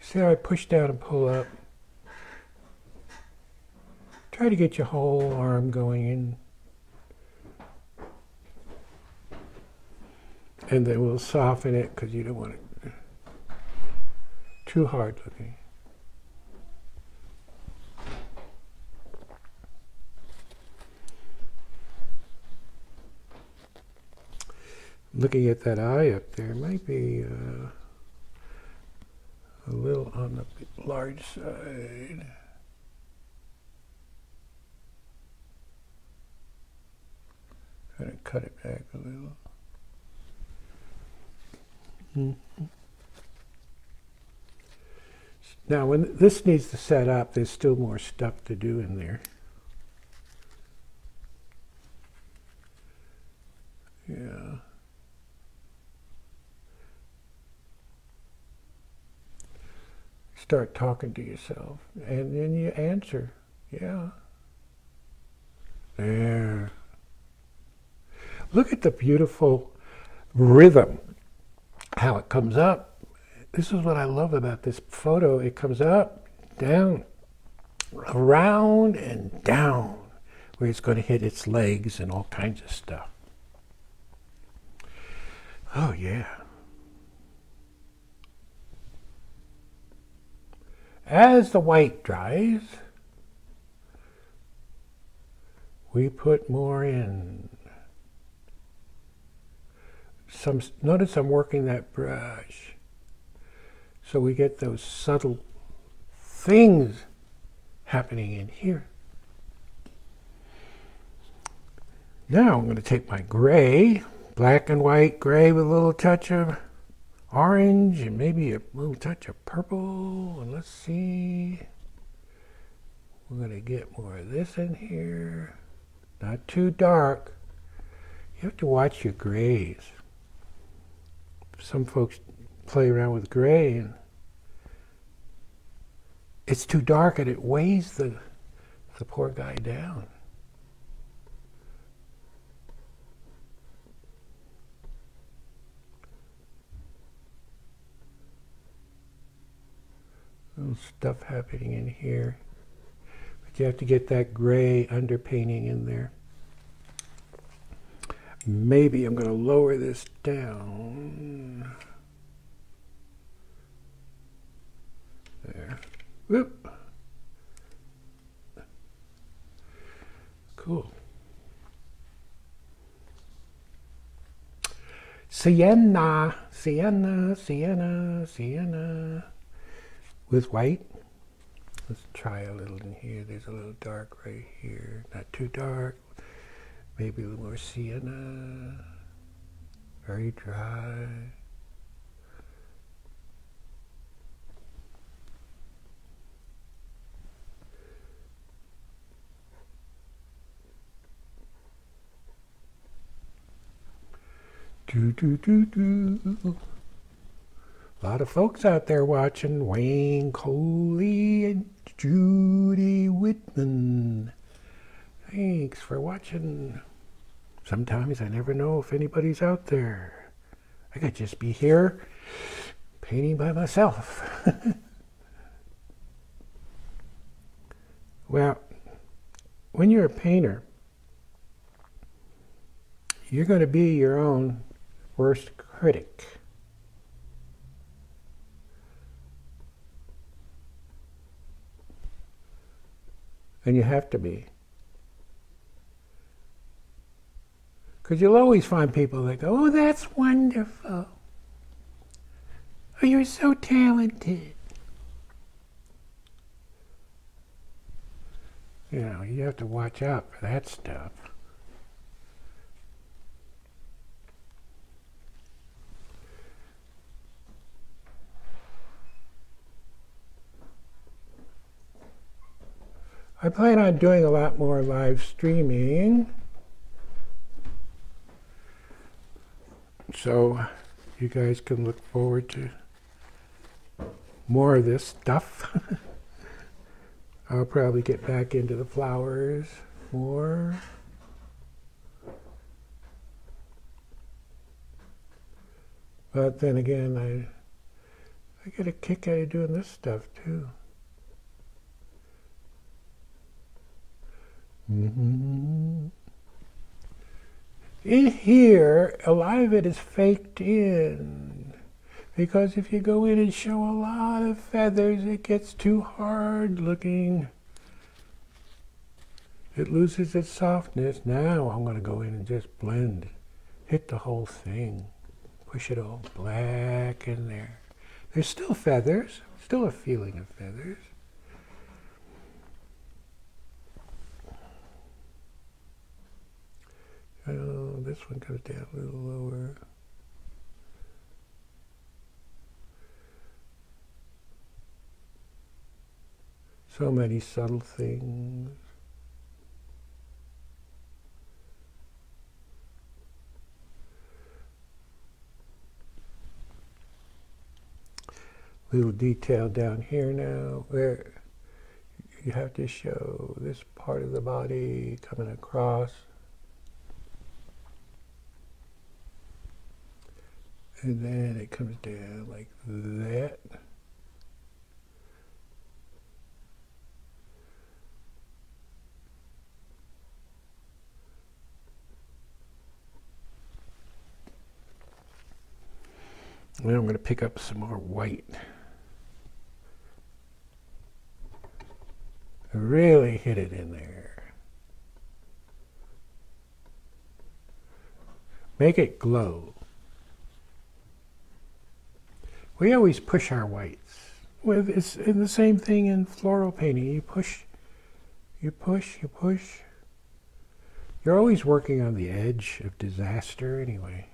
See how I push down and pull up? Try to get your whole arm going in. And then we'll soften it because you don't want it too hard looking. Looking at that eye up there might be uh, a little on the large side. To cut it back a little. Mhm. Now, when this needs to set up, there's still more stuff to do in there. Yeah. Start talking to yourself, and then you answer, yeah. There. Look at the beautiful rhythm how it comes up. This is what I love about this photo. It comes up, down, around, and down, where it's going to hit its legs and all kinds of stuff. Oh, yeah. As the white dries, we put more in some notice I'm working that brush so we get those subtle things happening in here. Now I'm going to take my gray, black and white gray with a little touch of orange and maybe a little touch of purple. And let's see. We're going to get more of this in here. Not too dark. You have to watch your grays. Some folks play around with gray and it's too dark and it weighs the, the poor guy down. Little stuff happening in here. But you have to get that gray underpainting in there. Maybe I'm going to lower this down. There. Whoop. Cool. Sienna, Sienna, Sienna, Sienna. With white. Let's try a little in here. There's a little dark right here. Not too dark. Maybe a little more sienna. Very dry. Do do do do. A lot of folks out there watching Wayne Coley and Judy Whitman. Thanks for watching. Sometimes I never know if anybody's out there. I could just be here painting by myself. well, when you're a painter, you're going to be your own worst critic. And you have to be. Because you'll always find people that go, oh, that's wonderful. Oh, you're so talented. You know, you have to watch out for that stuff. I plan on doing a lot more live streaming. So you guys can look forward to more of this stuff. I'll probably get back into the flowers more. But then again, I I get a kick out of doing this stuff too. Mm-hmm. In here, a lot of it is faked in. Because if you go in and show a lot of feathers, it gets too hard looking. It loses its softness. Now I'm going to go in and just blend. Hit the whole thing. Push it all black in there. There's still feathers, still a feeling of feathers. Oh, this one goes down a little lower. So many subtle things. Little detail down here now where you have to show this part of the body coming across. And then it comes down like that. Now I'm going to pick up some more white. Really hit it in there. Make it glow. We always push our whites. With it's the same thing in floral painting. You push, you push, you push. You're always working on the edge of disaster anyway.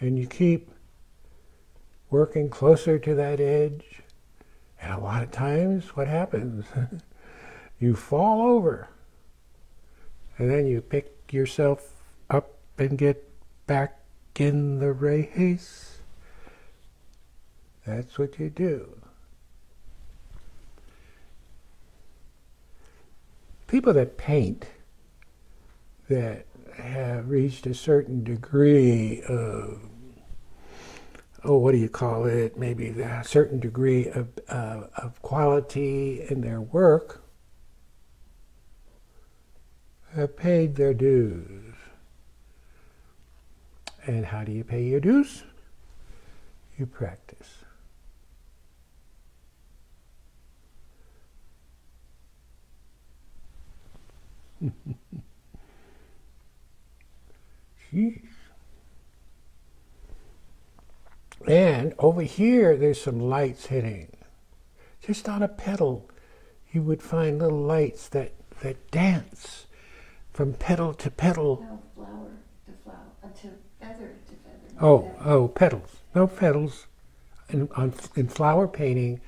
and you keep working closer to that edge. And a lot of times, what happens? you fall over. And then you pick yourself up and get back in the race. That's what you do. People that paint that have reached a certain degree of, oh, what do you call it? Maybe a certain degree of, uh, of quality in their work have paid their dues. And how do you pay your dues? You practice. Jeez. And over here, there's some lights hitting. Just on a petal, you would find little lights that, that dance from petal to petal. No, flower to flower, uh, to feather to feather. Oh, oh, petals. No petals. In, on, in flower painting,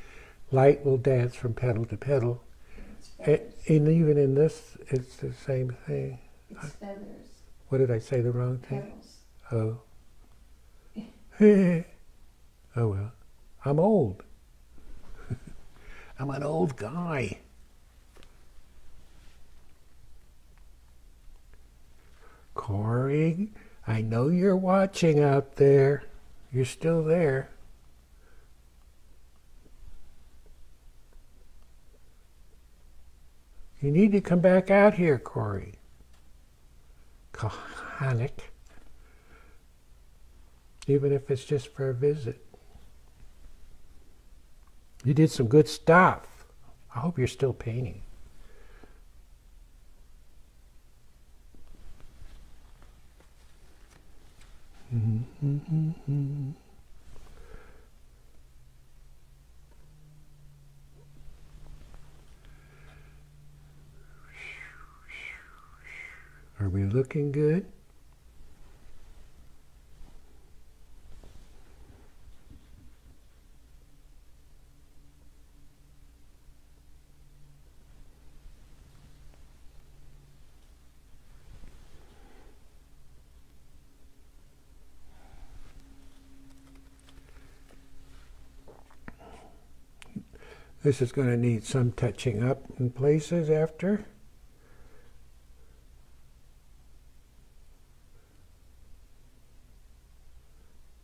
light will dance from petal to petal. It's eh, And even in this, it's the same thing. It's feathers, What did I say the wrong thing? petals. Oh. oh well. I'm old. I'm an old guy. Corey, I know you're watching out there. You're still there. You need to come back out here, Corey. Kohanic. Even if it's just for a visit. You did some good stuff. I hope you're still painting. Are we looking good? This is going to need some touching up in places after.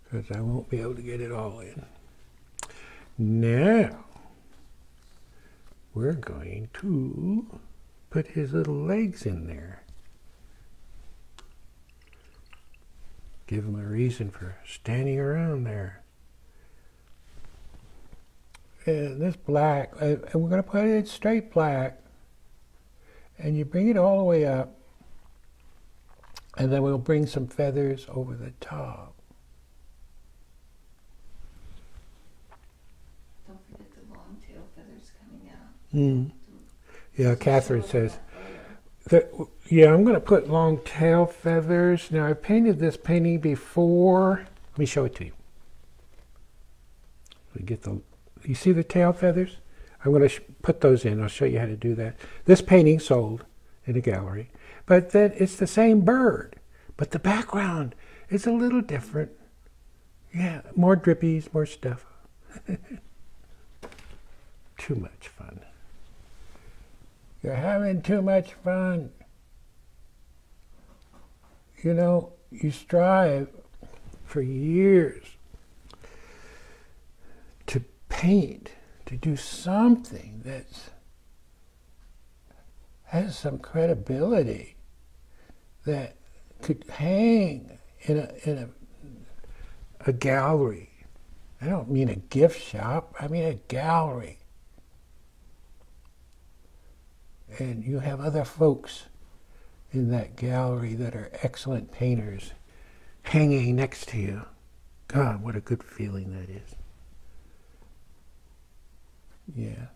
Because I won't be able to get it all in. Now, we're going to put his little legs in there. Give him a reason for standing around there. And this black, uh, and we're going to put it straight black. And you bring it all the way up. And then we'll bring some feathers over the top. Don't forget the long tail feathers coming out. Mm. Yeah, Catherine says. That, yeah, I'm going to put long tail feathers. Now, I painted this painting before. Let me show it to you. We get the. You see the tail feathers? I'm going to put those in. I'll show you how to do that. This painting sold in a gallery, but then it's the same bird, but the background is a little different. Yeah, more drippies, more stuff. too much fun. You're having too much fun. You know, you strive for years paint, to do something that has some credibility that could hang in a in a a gallery. I don't mean a gift shop. I mean a gallery. And you have other folks in that gallery that are excellent painters hanging next to you. God, what a good feeling that is. Yeah.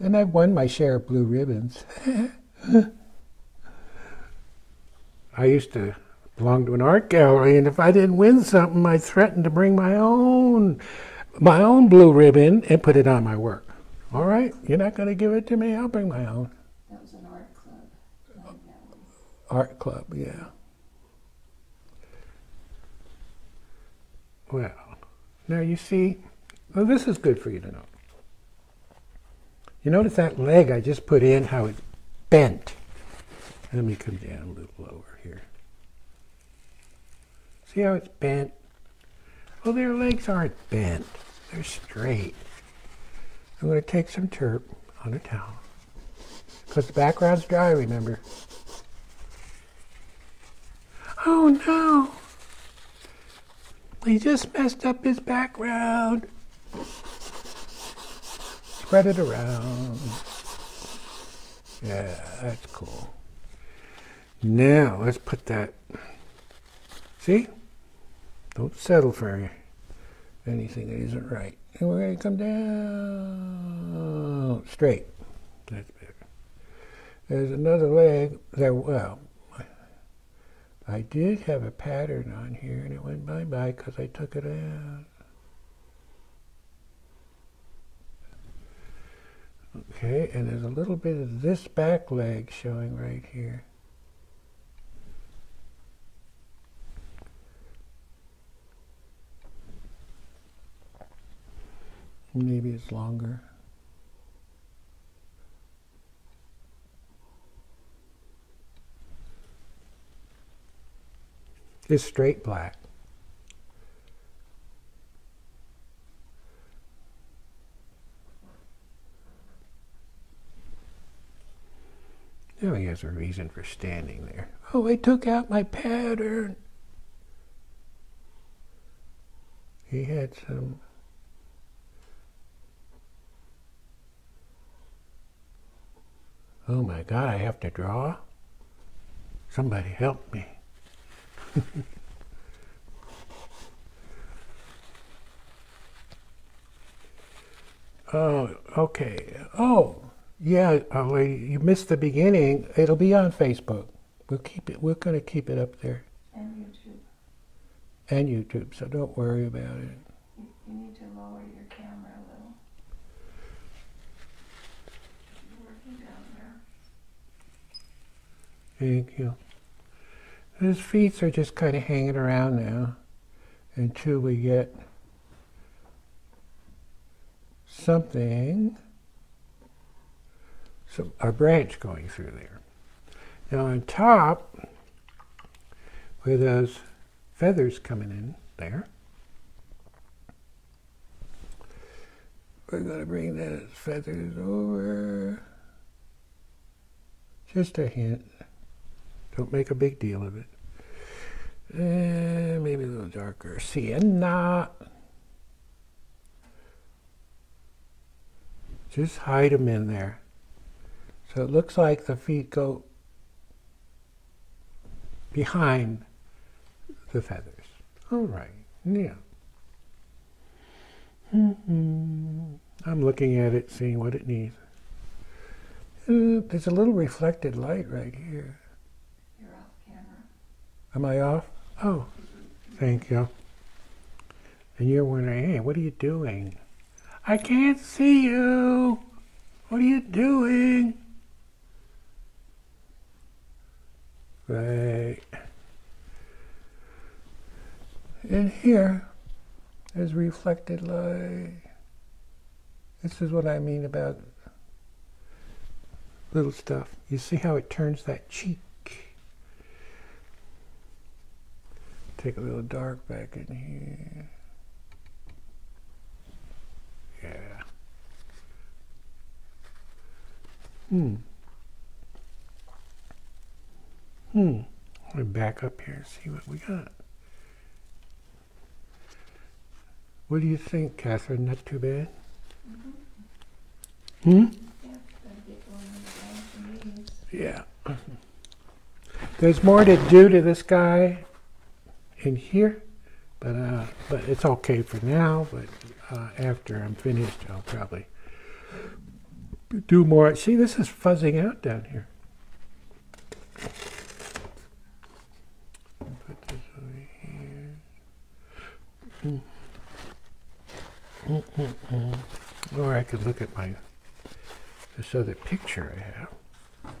And I've won my share of blue ribbons. I used to belong to an art gallery, and if I didn't win something, I threatened to bring my own my own blue ribbon and put it on my work. All right, you're not going to give it to me. I'll bring my own That was an art club. not gallery. art club. Yeah. Well, now you see. Well, this is good for you to know. You notice that leg I just put in, how it's bent. Let me come down a little lower here. See how it's bent? Well, their legs aren't bent. They're straight. I'm going to take some terp on a towel. Because the background's dry, remember. Oh no! He just messed up his background. Spread it around. Yeah, that's cool. Now, let's put that. See? Don't settle for anything that isn't right. And we're going to come down straight. That's better. There's another leg there. Well, I did have a pattern on here and it went bye bye because I took it out. Okay, and there's a little bit of this back leg showing right here. Maybe it's longer. It's straight black. Now he has a reason for standing there. Oh, I took out my pattern. He had some. Oh my God, I have to draw? Somebody help me. oh, okay. Oh, yeah. Oh, you missed the beginning. It'll be on Facebook. We'll keep it. We're going to keep it up there And YouTube. and YouTube. So don't worry about it. You, you need to lower your camera a little. You're working down there. Thank you. His feet are just kind of hanging around now until we get something, some, a branch going through there. Now on top, where those feathers coming in there, we're going to bring those feathers over. Just a hint. Don't make a big deal of it. And maybe a little darker. Sienna. Just hide them in there. So it looks like the feet go behind the feathers. All right. Yeah. Mm-hmm. I'm looking at it, seeing what it needs. There's a little reflected light right here. Am I off? Oh, thank you. And you're wondering, hey, what are you doing? I can't see you. What are you doing? Right. And here is reflected light. This is what I mean about little stuff. You see how it turns that cheek? Take a little dark back in here. Yeah. Hmm. Hmm. Let me back up here and see what we got. What do you think, Catherine? Not too bad? Hmm? Yeah, gotta get going on the bank and leaves. Yeah. There's more to do to this guy in here, but uh, but it's okay for now. But uh, after I'm finished, I'll probably do more. See, this is fuzzing out down here. Put this over here. Mm. Mm -mm or I could look at my this other picture I have.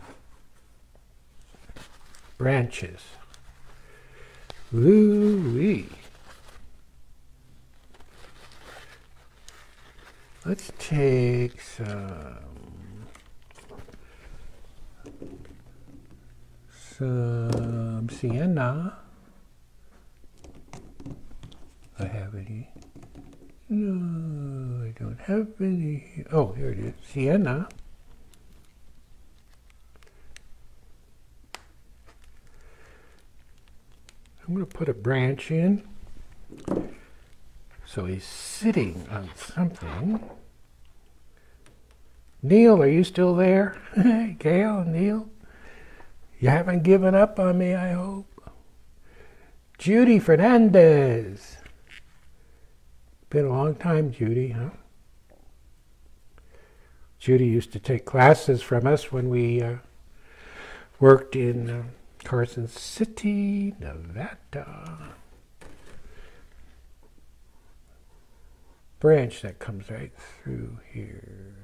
Branches. Woo-wee. Let's take some some sienna. I have any. No, I don't have any. Oh, here it is. Sienna. I'm going to put a branch in. So he's sitting on something. Neil, are you still there? Gail, Neil? You haven't given up on me, I hope. Judy Fernandez. Been a long time, Judy, huh? Judy used to take classes from us when we uh, worked in uh, Carson City, Nevada. Branch that comes right through here.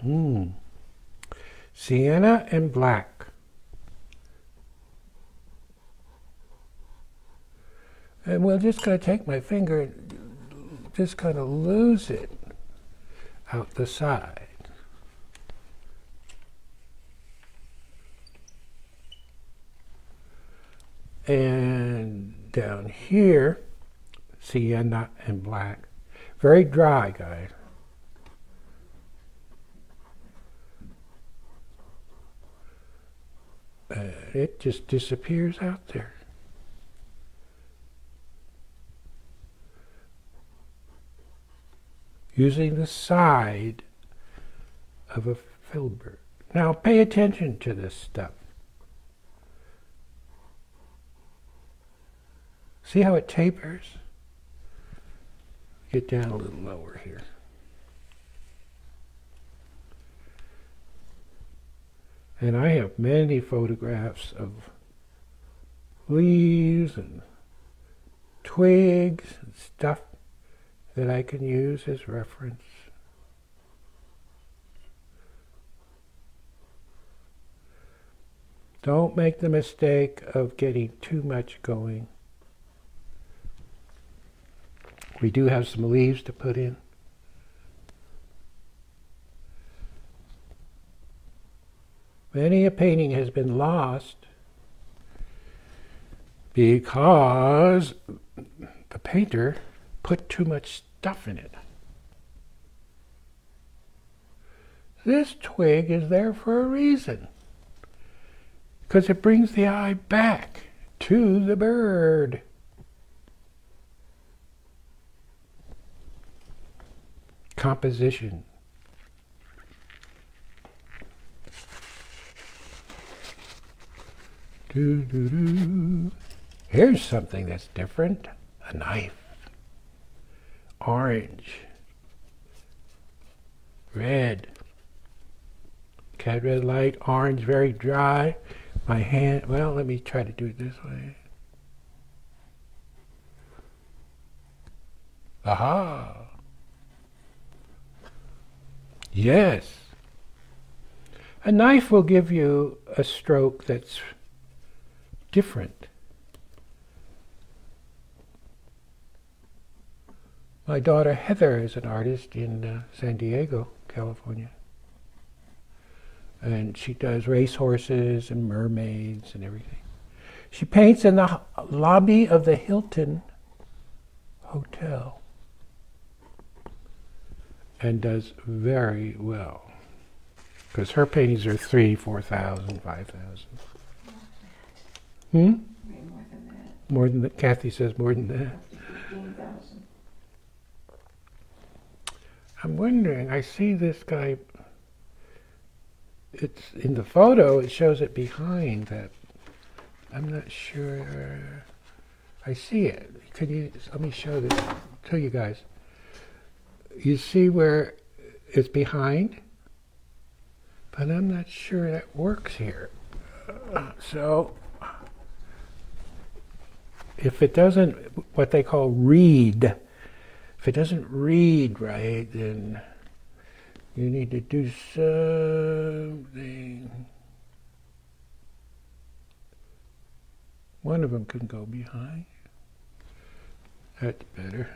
Hmm. Sienna and black. And we're just going to take my finger and just kind of lose it out the side. And down here, sienna and black. Very dry, guys. Uh, it just disappears out there. Using the side of a filbert. Now pay attention to this stuff. See how it tapers? Get down a little lower here. And I have many photographs of leaves and twigs and stuff that I can use as reference. Don't make the mistake of getting too much going. We do have some leaves to put in. Many a painting has been lost because the painter put too much stuff in it. This twig is there for a reason because it brings the eye back to the bird. Composition. Doo, doo, doo. Here's something that's different. A knife. Orange. Red. Cad red light. Orange, very dry. My hand, well, let me try to do it this way. Aha. Yes. A knife will give you a stroke that's different. My daughter Heather is an artist in uh, San Diego, California. And she does racehorses and mermaids and everything. She paints in the lobby of the Hilton Hotel and does very well. Because her paintings are three, four thousand, five thousand. Hmm? More than that, More than that. Kathy says more than that. I'm wondering, I see this guy, it's in the photo, it shows it behind that. I'm not sure. I see it. Could you, let me show this to you guys. You see where it's behind? But I'm not sure that works here. So if it doesn't, what they call read, if it doesn't read right, then you need to do something. One of them can go behind. That's better.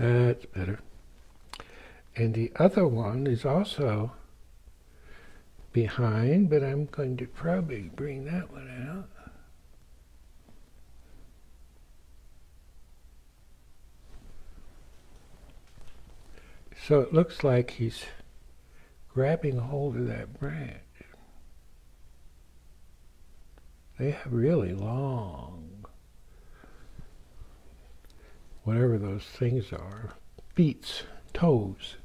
That's better. And the other one is also behind, but I'm going to probably bring that one out. So it looks like he's grabbing hold of that branch. They have really long, whatever those things are, feet, toes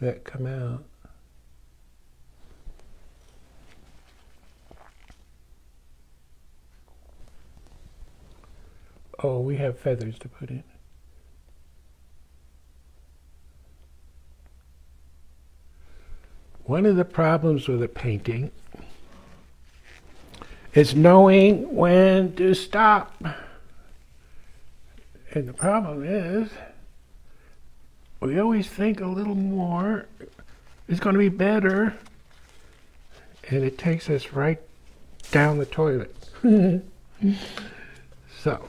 that come out. Oh, we have feathers to put in. One of the problems with a painting is knowing when to stop. And the problem is, we always think a little more is going to be better, and it takes us right down the toilet. so,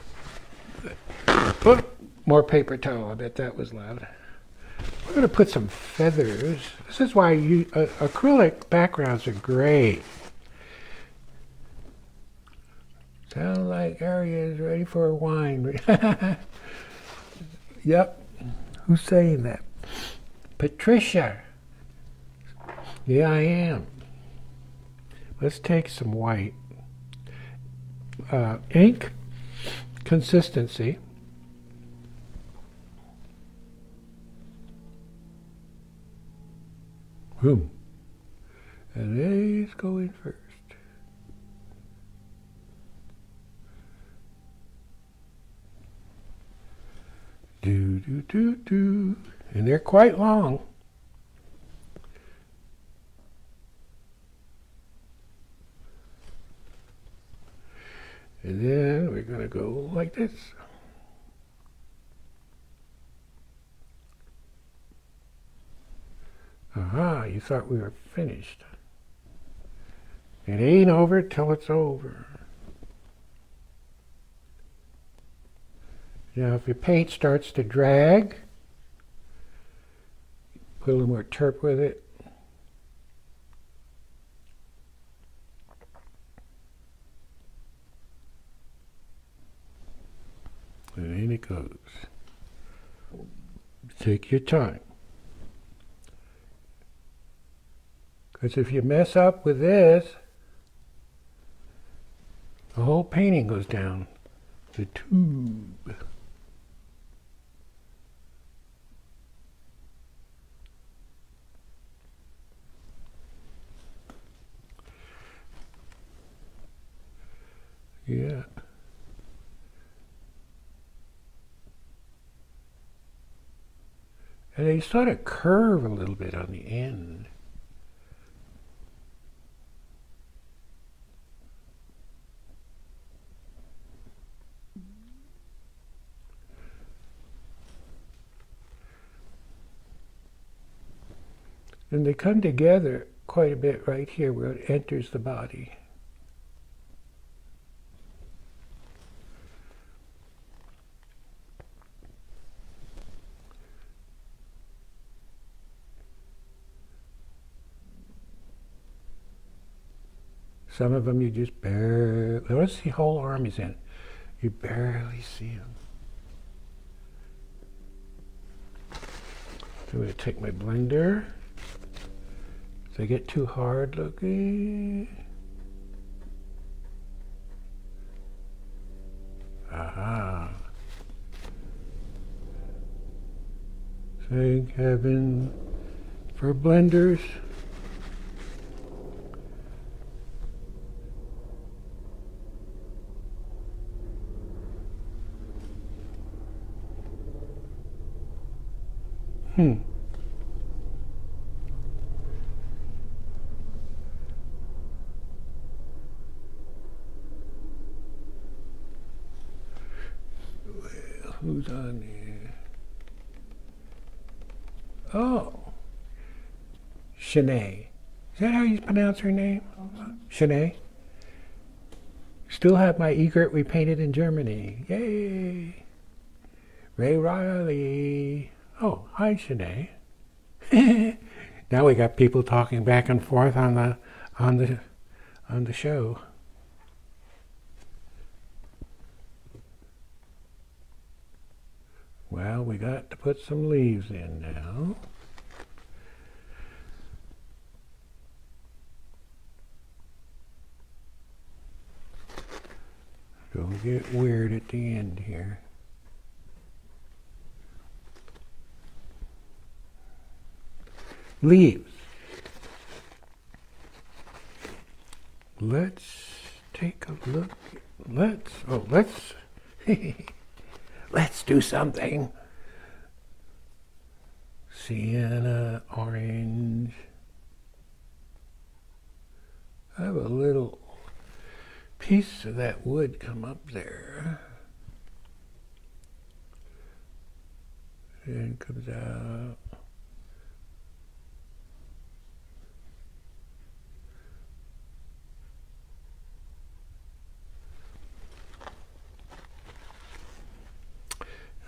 oh, more paper towel. I bet that was loud. We're going to put some feathers. This is why you, uh, acrylic backgrounds are great. Sound like Arya is ready for a wine. yep. Who's saying that? Patricia. Yeah, I am. Let's take some white. Uh, ink consistency. Boom. And A's going first. Do, do, do. And they're quite long. And then we're going to go like this. Aha, you thought we were finished. It ain't over till it's over. Now if your paint starts to drag, put a little more terp with it. And in it goes. Take your time. Because if you mess up with this, the whole painting goes down the tube. Yeah. And they sort of curve a little bit on the end. And they come together quite a bit right here where it enters the body. Some of them you just barely, let's see whole armies in. You barely see them. I'm going to take my blender. If they get too hard looking. Aha. Thank heaven for blenders. Hmm. Well, who's on here? Oh. Shanae. Is that how you pronounce her name? mm Shanae? Still have my egret repainted in Germany. Yay! Ray Riley. Oh, hi, Shanae. now we got people talking back and forth on the on the on the show. Well, we got to put some leaves in now. Don't get weird at the end here. Leaves. Let's take a look. Let's, oh, let's, let's do something. Sienna, orange. I have a little piece of that wood come up there. And comes out.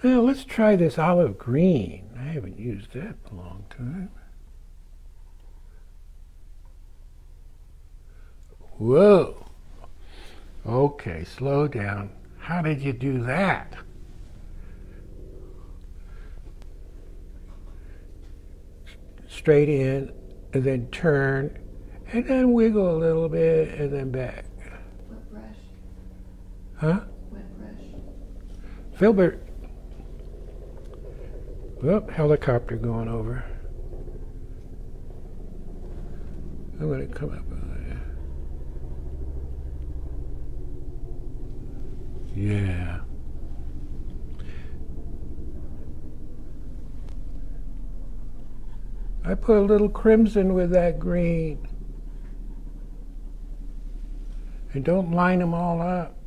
Well, let's try this olive green. I haven't used that in a long time. Whoa. Okay, slow down. How did you do that? Straight in, and then turn, and then wiggle a little bit, and then back. Wet brush, Huh? wet brush. Filbert. Oh, helicopter going over. I'm going to come up. Yeah. I put a little crimson with that green. And don't line them all up.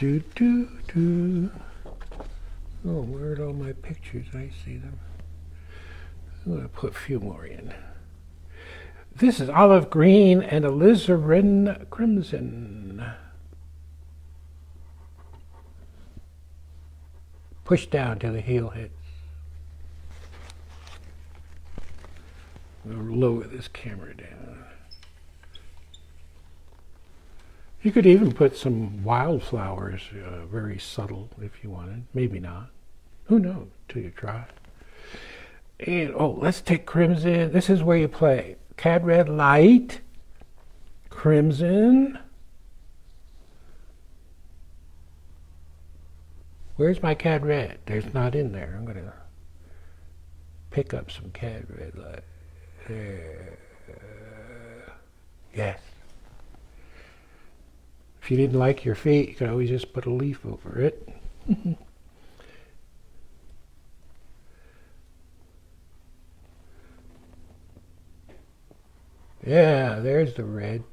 Do do do. Oh, where are all my pictures? I see them. I'm going to put a few more in. This is olive green and alizarin crimson. Push down till the heel hits. I'll lower this camera down. You could even put some wildflowers, uh, very subtle if you wanted. Maybe not. Who knows till you try. And oh, let's take crimson. This is where you play. Cad red light, crimson. Where's my cad red? There's not in there. I'm gonna pick up some cad red light. There. Yes. If you didn't like your feet, you could always just put a leaf over it. yeah, there's the red.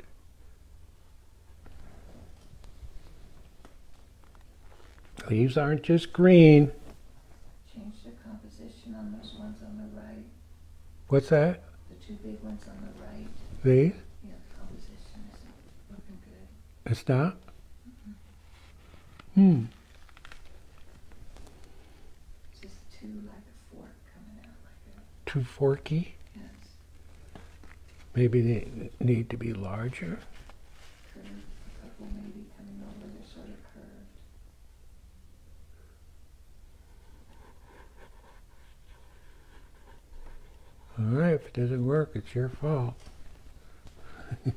Leaves aren't just green. Change the composition on those ones on the right, What's that? the two big ones on the right. These? Yeah, the composition isn't looking not? Hmm. Just two like a fork coming out like Too forky. yes, Maybe they need to be larger. curved, a couple maybe coming over, they're sort of curved. All right, if it doesn't work, it's your fault.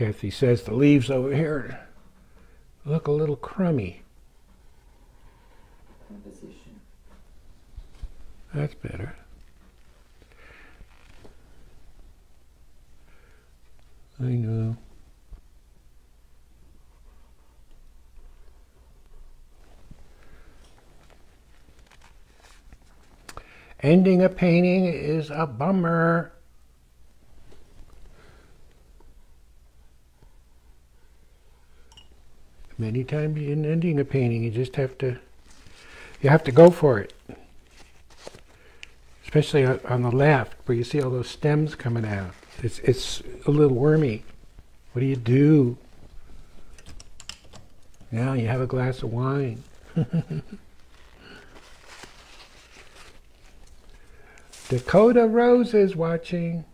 Kathy says the leaves over here look a little crummy. Composition. That's better. I know. Ending a painting is a bummer. Many times in ending a painting, you just have to, you have to go for it. Especially on the left, where you see all those stems coming out. It's, it's a little wormy. What do you do? Now you have a glass of wine. Dakota Rose is watching.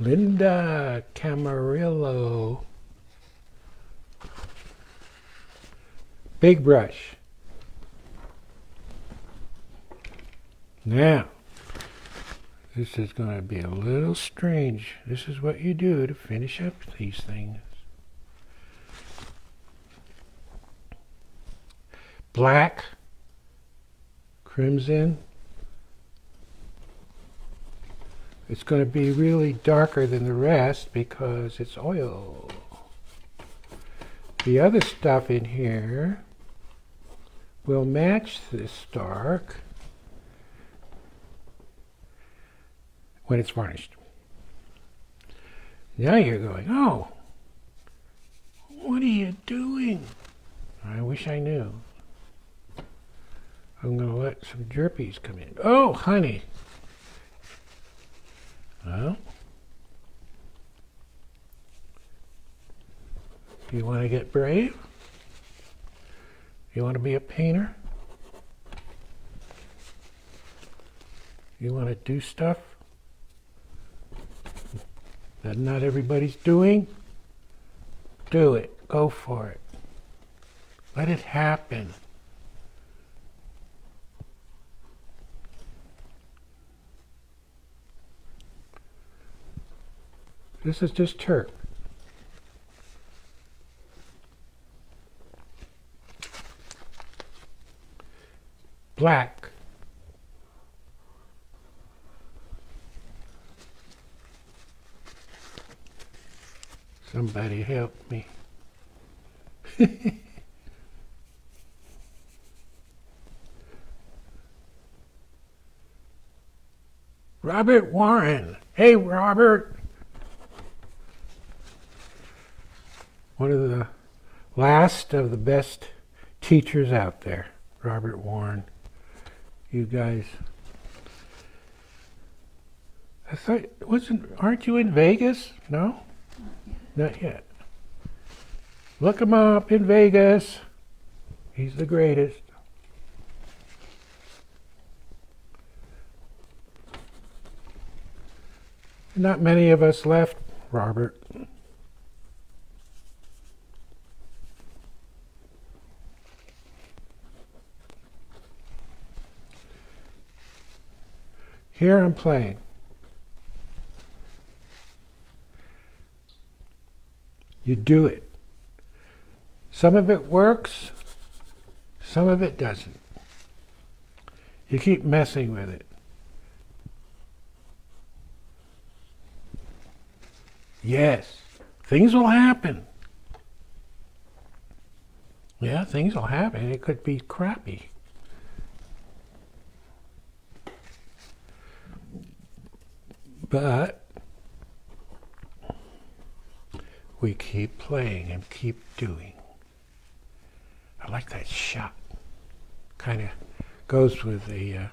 Linda Camarillo. Big brush. Now, this is going to be a little strange. This is what you do to finish up these things. Black, crimson. It's going to be really darker than the rest because it's oil. The other stuff in here will match this dark. when it's varnished. Now you're going, oh, what are you doing? I wish I knew. I'm going to let some jerpies come in. Oh, honey. Well, you want to get brave? You want to be a painter? You want to do stuff? that not everybody's doing, do it. Go for it. Let it happen. This is just Turk. Black. Somebody help me. Robert Warren. Hey, Robert. One of the last of the best teachers out there, Robert Warren. You guys. I thought, wasn't, aren't you in Vegas? No? Not yet. Look him up in Vegas. He's the greatest. Not many of us left, Robert. Here I'm playing. You do it. Some of it works, some of it doesn't. You keep messing with it. Yes, things will happen. Yeah, things will happen. It could be crappy. But we keep playing and keep doing. I like that shot. Kind of goes with the uh,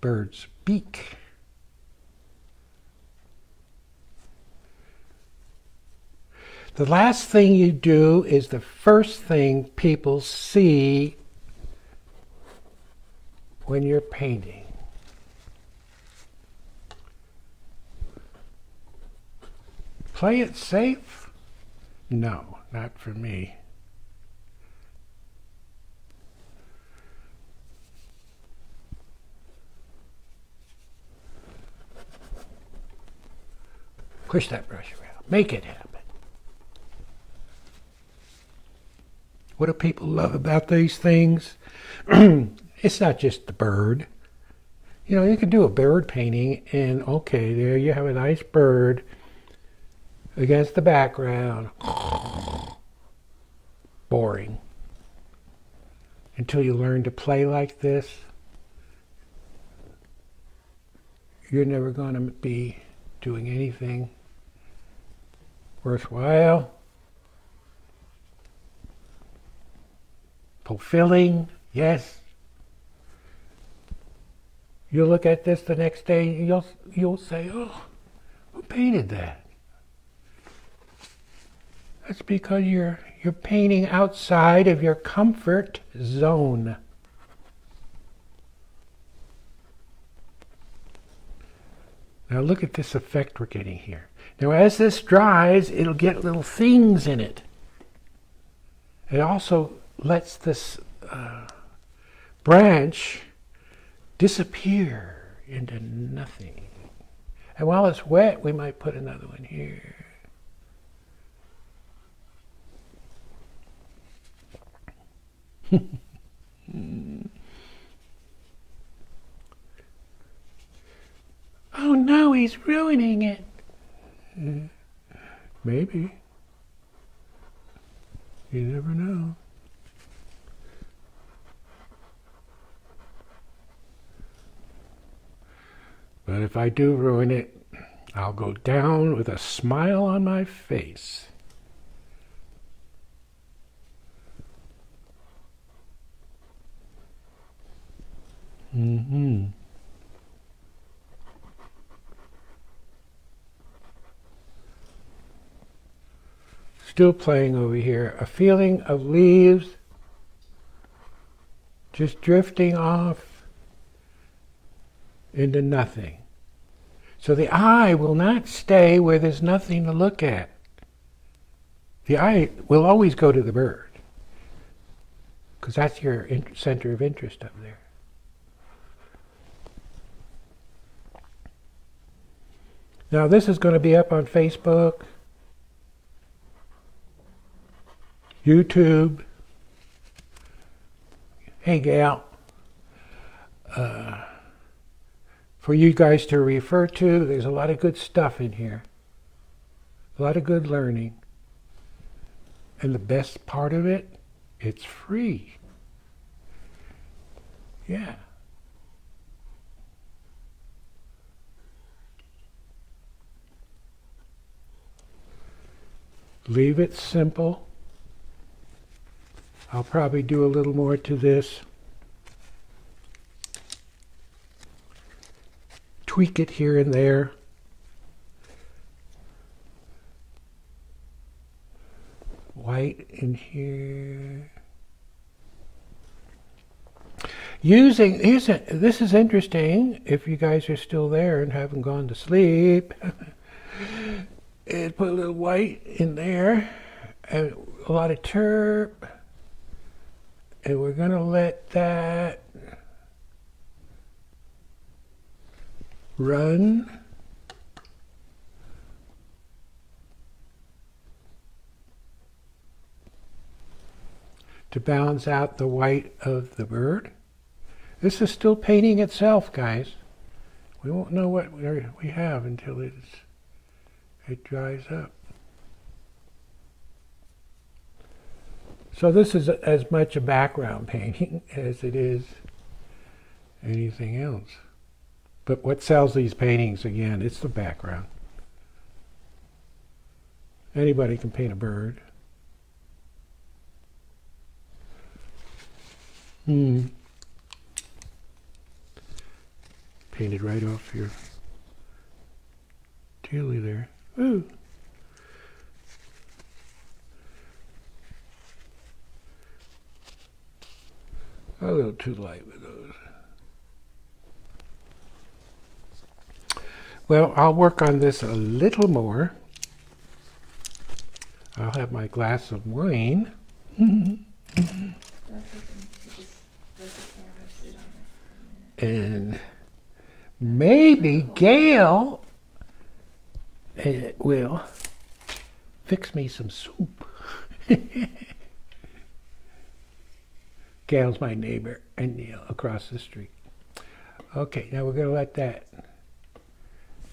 bird's beak. The last thing you do is the first thing people see when you're painting. Play it safe? No, not for me. Push that brush around. Make it happen. What do people love about these things? it's not just the bird. You know, you can do a bird painting, and okay, there you have a nice bird against the background. Boring. until you learn to play like this, you're never going to be doing anything worthwhile, fulfilling, yes. You look at this the next day, you'll you'll say, "Oh, who painted that?" That's because you're you're painting outside of your comfort zone. Now look at this effect we're getting here. Now as this dries, it'll get little things in it. It also lets this uh, branch disappear into nothing. And while it's wet, we might put another one here. oh no, he's ruining it. Maybe. You never know. But if I do ruin it, I'll go down with a smile on my face. Mm-hmm. Still playing over here. A feeling of leaves just drifting off into nothing. So the eye will not stay where there's nothing to look at. The eye will always go to the bird because that's your center of interest up there. Now this is going to be up on Facebook, YouTube. Gail, uh, for you guys to refer to. There's a lot of good stuff in here, a lot of good learning. And the best part of it, it's free. Yeah. Leave it simple. I'll probably do a little more to this. Tweak it here and there. White in here. Using, here's a, this is interesting if you guys are still there and haven't gone to sleep. and put a little white in there and a lot of terp and we're going to let that run to balance out the white of the bird. This is still painting itself, guys. We won't know what we have until it's it dries up. So this is as much a background painting as it is anything else. But what sells these paintings, again, it's the background. Anybody can paint a bird. Hmm. Painted right off your taily there. Ooh. A little too light with those. Well, I'll work on this a little more. I'll have my glass of wine. and maybe Gail Uh, it will fix me some soup. Gail's my neighbor and Neil across the street. Okay, now we're going to let that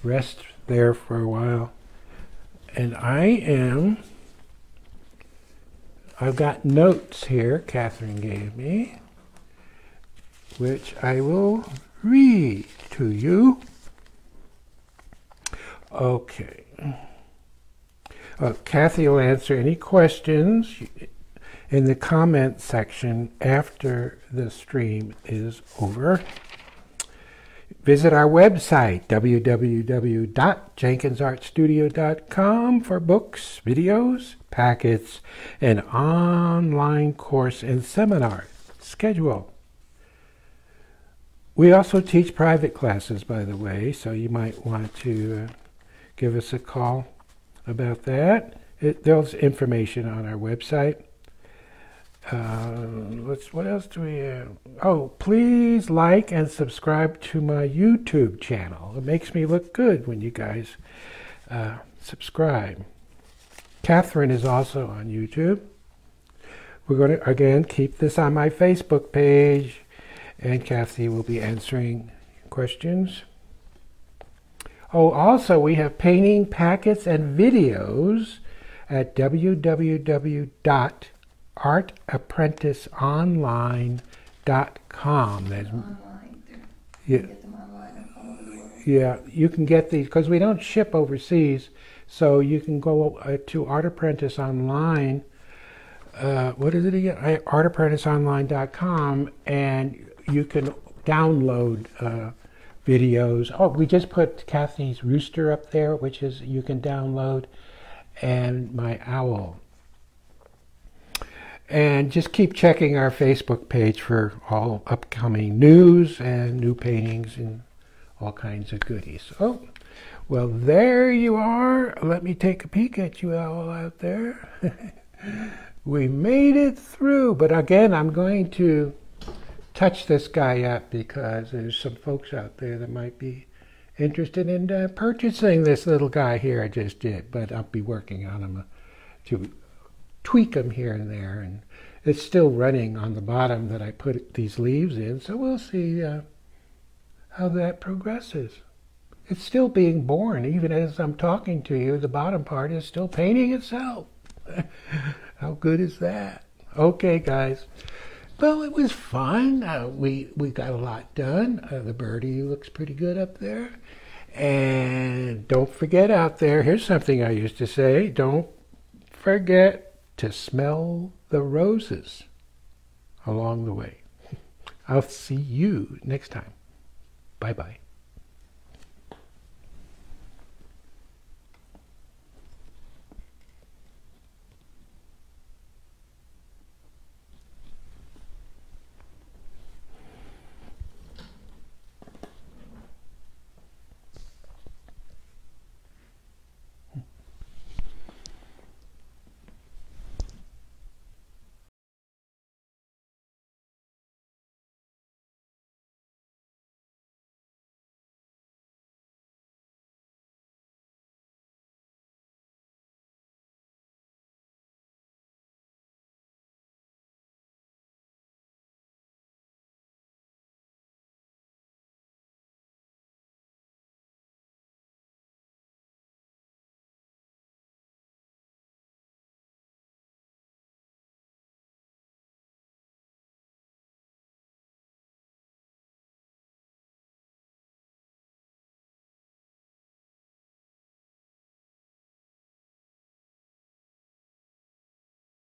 rest there for a while. And I am, I've got notes here Catherine gave me. which I will read to you. Okay. Uh, Kathy will answer any questions in the comment section after the stream is over. Visit our website, www.jenkinsartstudio.com, for books, videos, packets, and online course and seminar schedule. We also teach private classes, by the way, so you might want to uh, give us a call about that. It, there's information on our website. Uh, let's. What else do we have? Oh, please like and subscribe to my YouTube channel. It makes me look good when you guys uh, subscribe. Catherine is also on YouTube. We're going to again keep this on my Facebook page, and Kathy will be answering questions. Oh, also we have painting packets and videos at www artapprenticeonline.com. There's, Online, yeah, you get them online all over the world. yeah, you can get these because we don't ship overseas, so you can go uh, to Art Apprentice Online. Uh, what is it again? Artapprenticeonline.com, and you can download uh, videos. Oh, we just put Kathy's rooster up there, which is you can download, and my owl. And just keep checking our Facebook page for all upcoming news and new paintings and all kinds of goodies. Oh, well, there you are. Let me take a peek at you all out there. we made it through. But again, I'm going to touch this guy up because there's some folks out there that might be interested in uh, purchasing this little guy here I just did. But I'll be working on him uh, to tweak them here and there. And it's still running on the bottom that I put these leaves in. So we'll see uh, how that progresses. It's still being born. Even as I'm talking to you, the bottom part is still painting itself. how good is that? Okay, guys. Well, it was fun. Uh, we we got a lot done. Uh, the birdie looks pretty good up there. And don't forget out there, here's something I used to say. Don't forget to smell the roses along the way. I'll see you next time. Bye bye.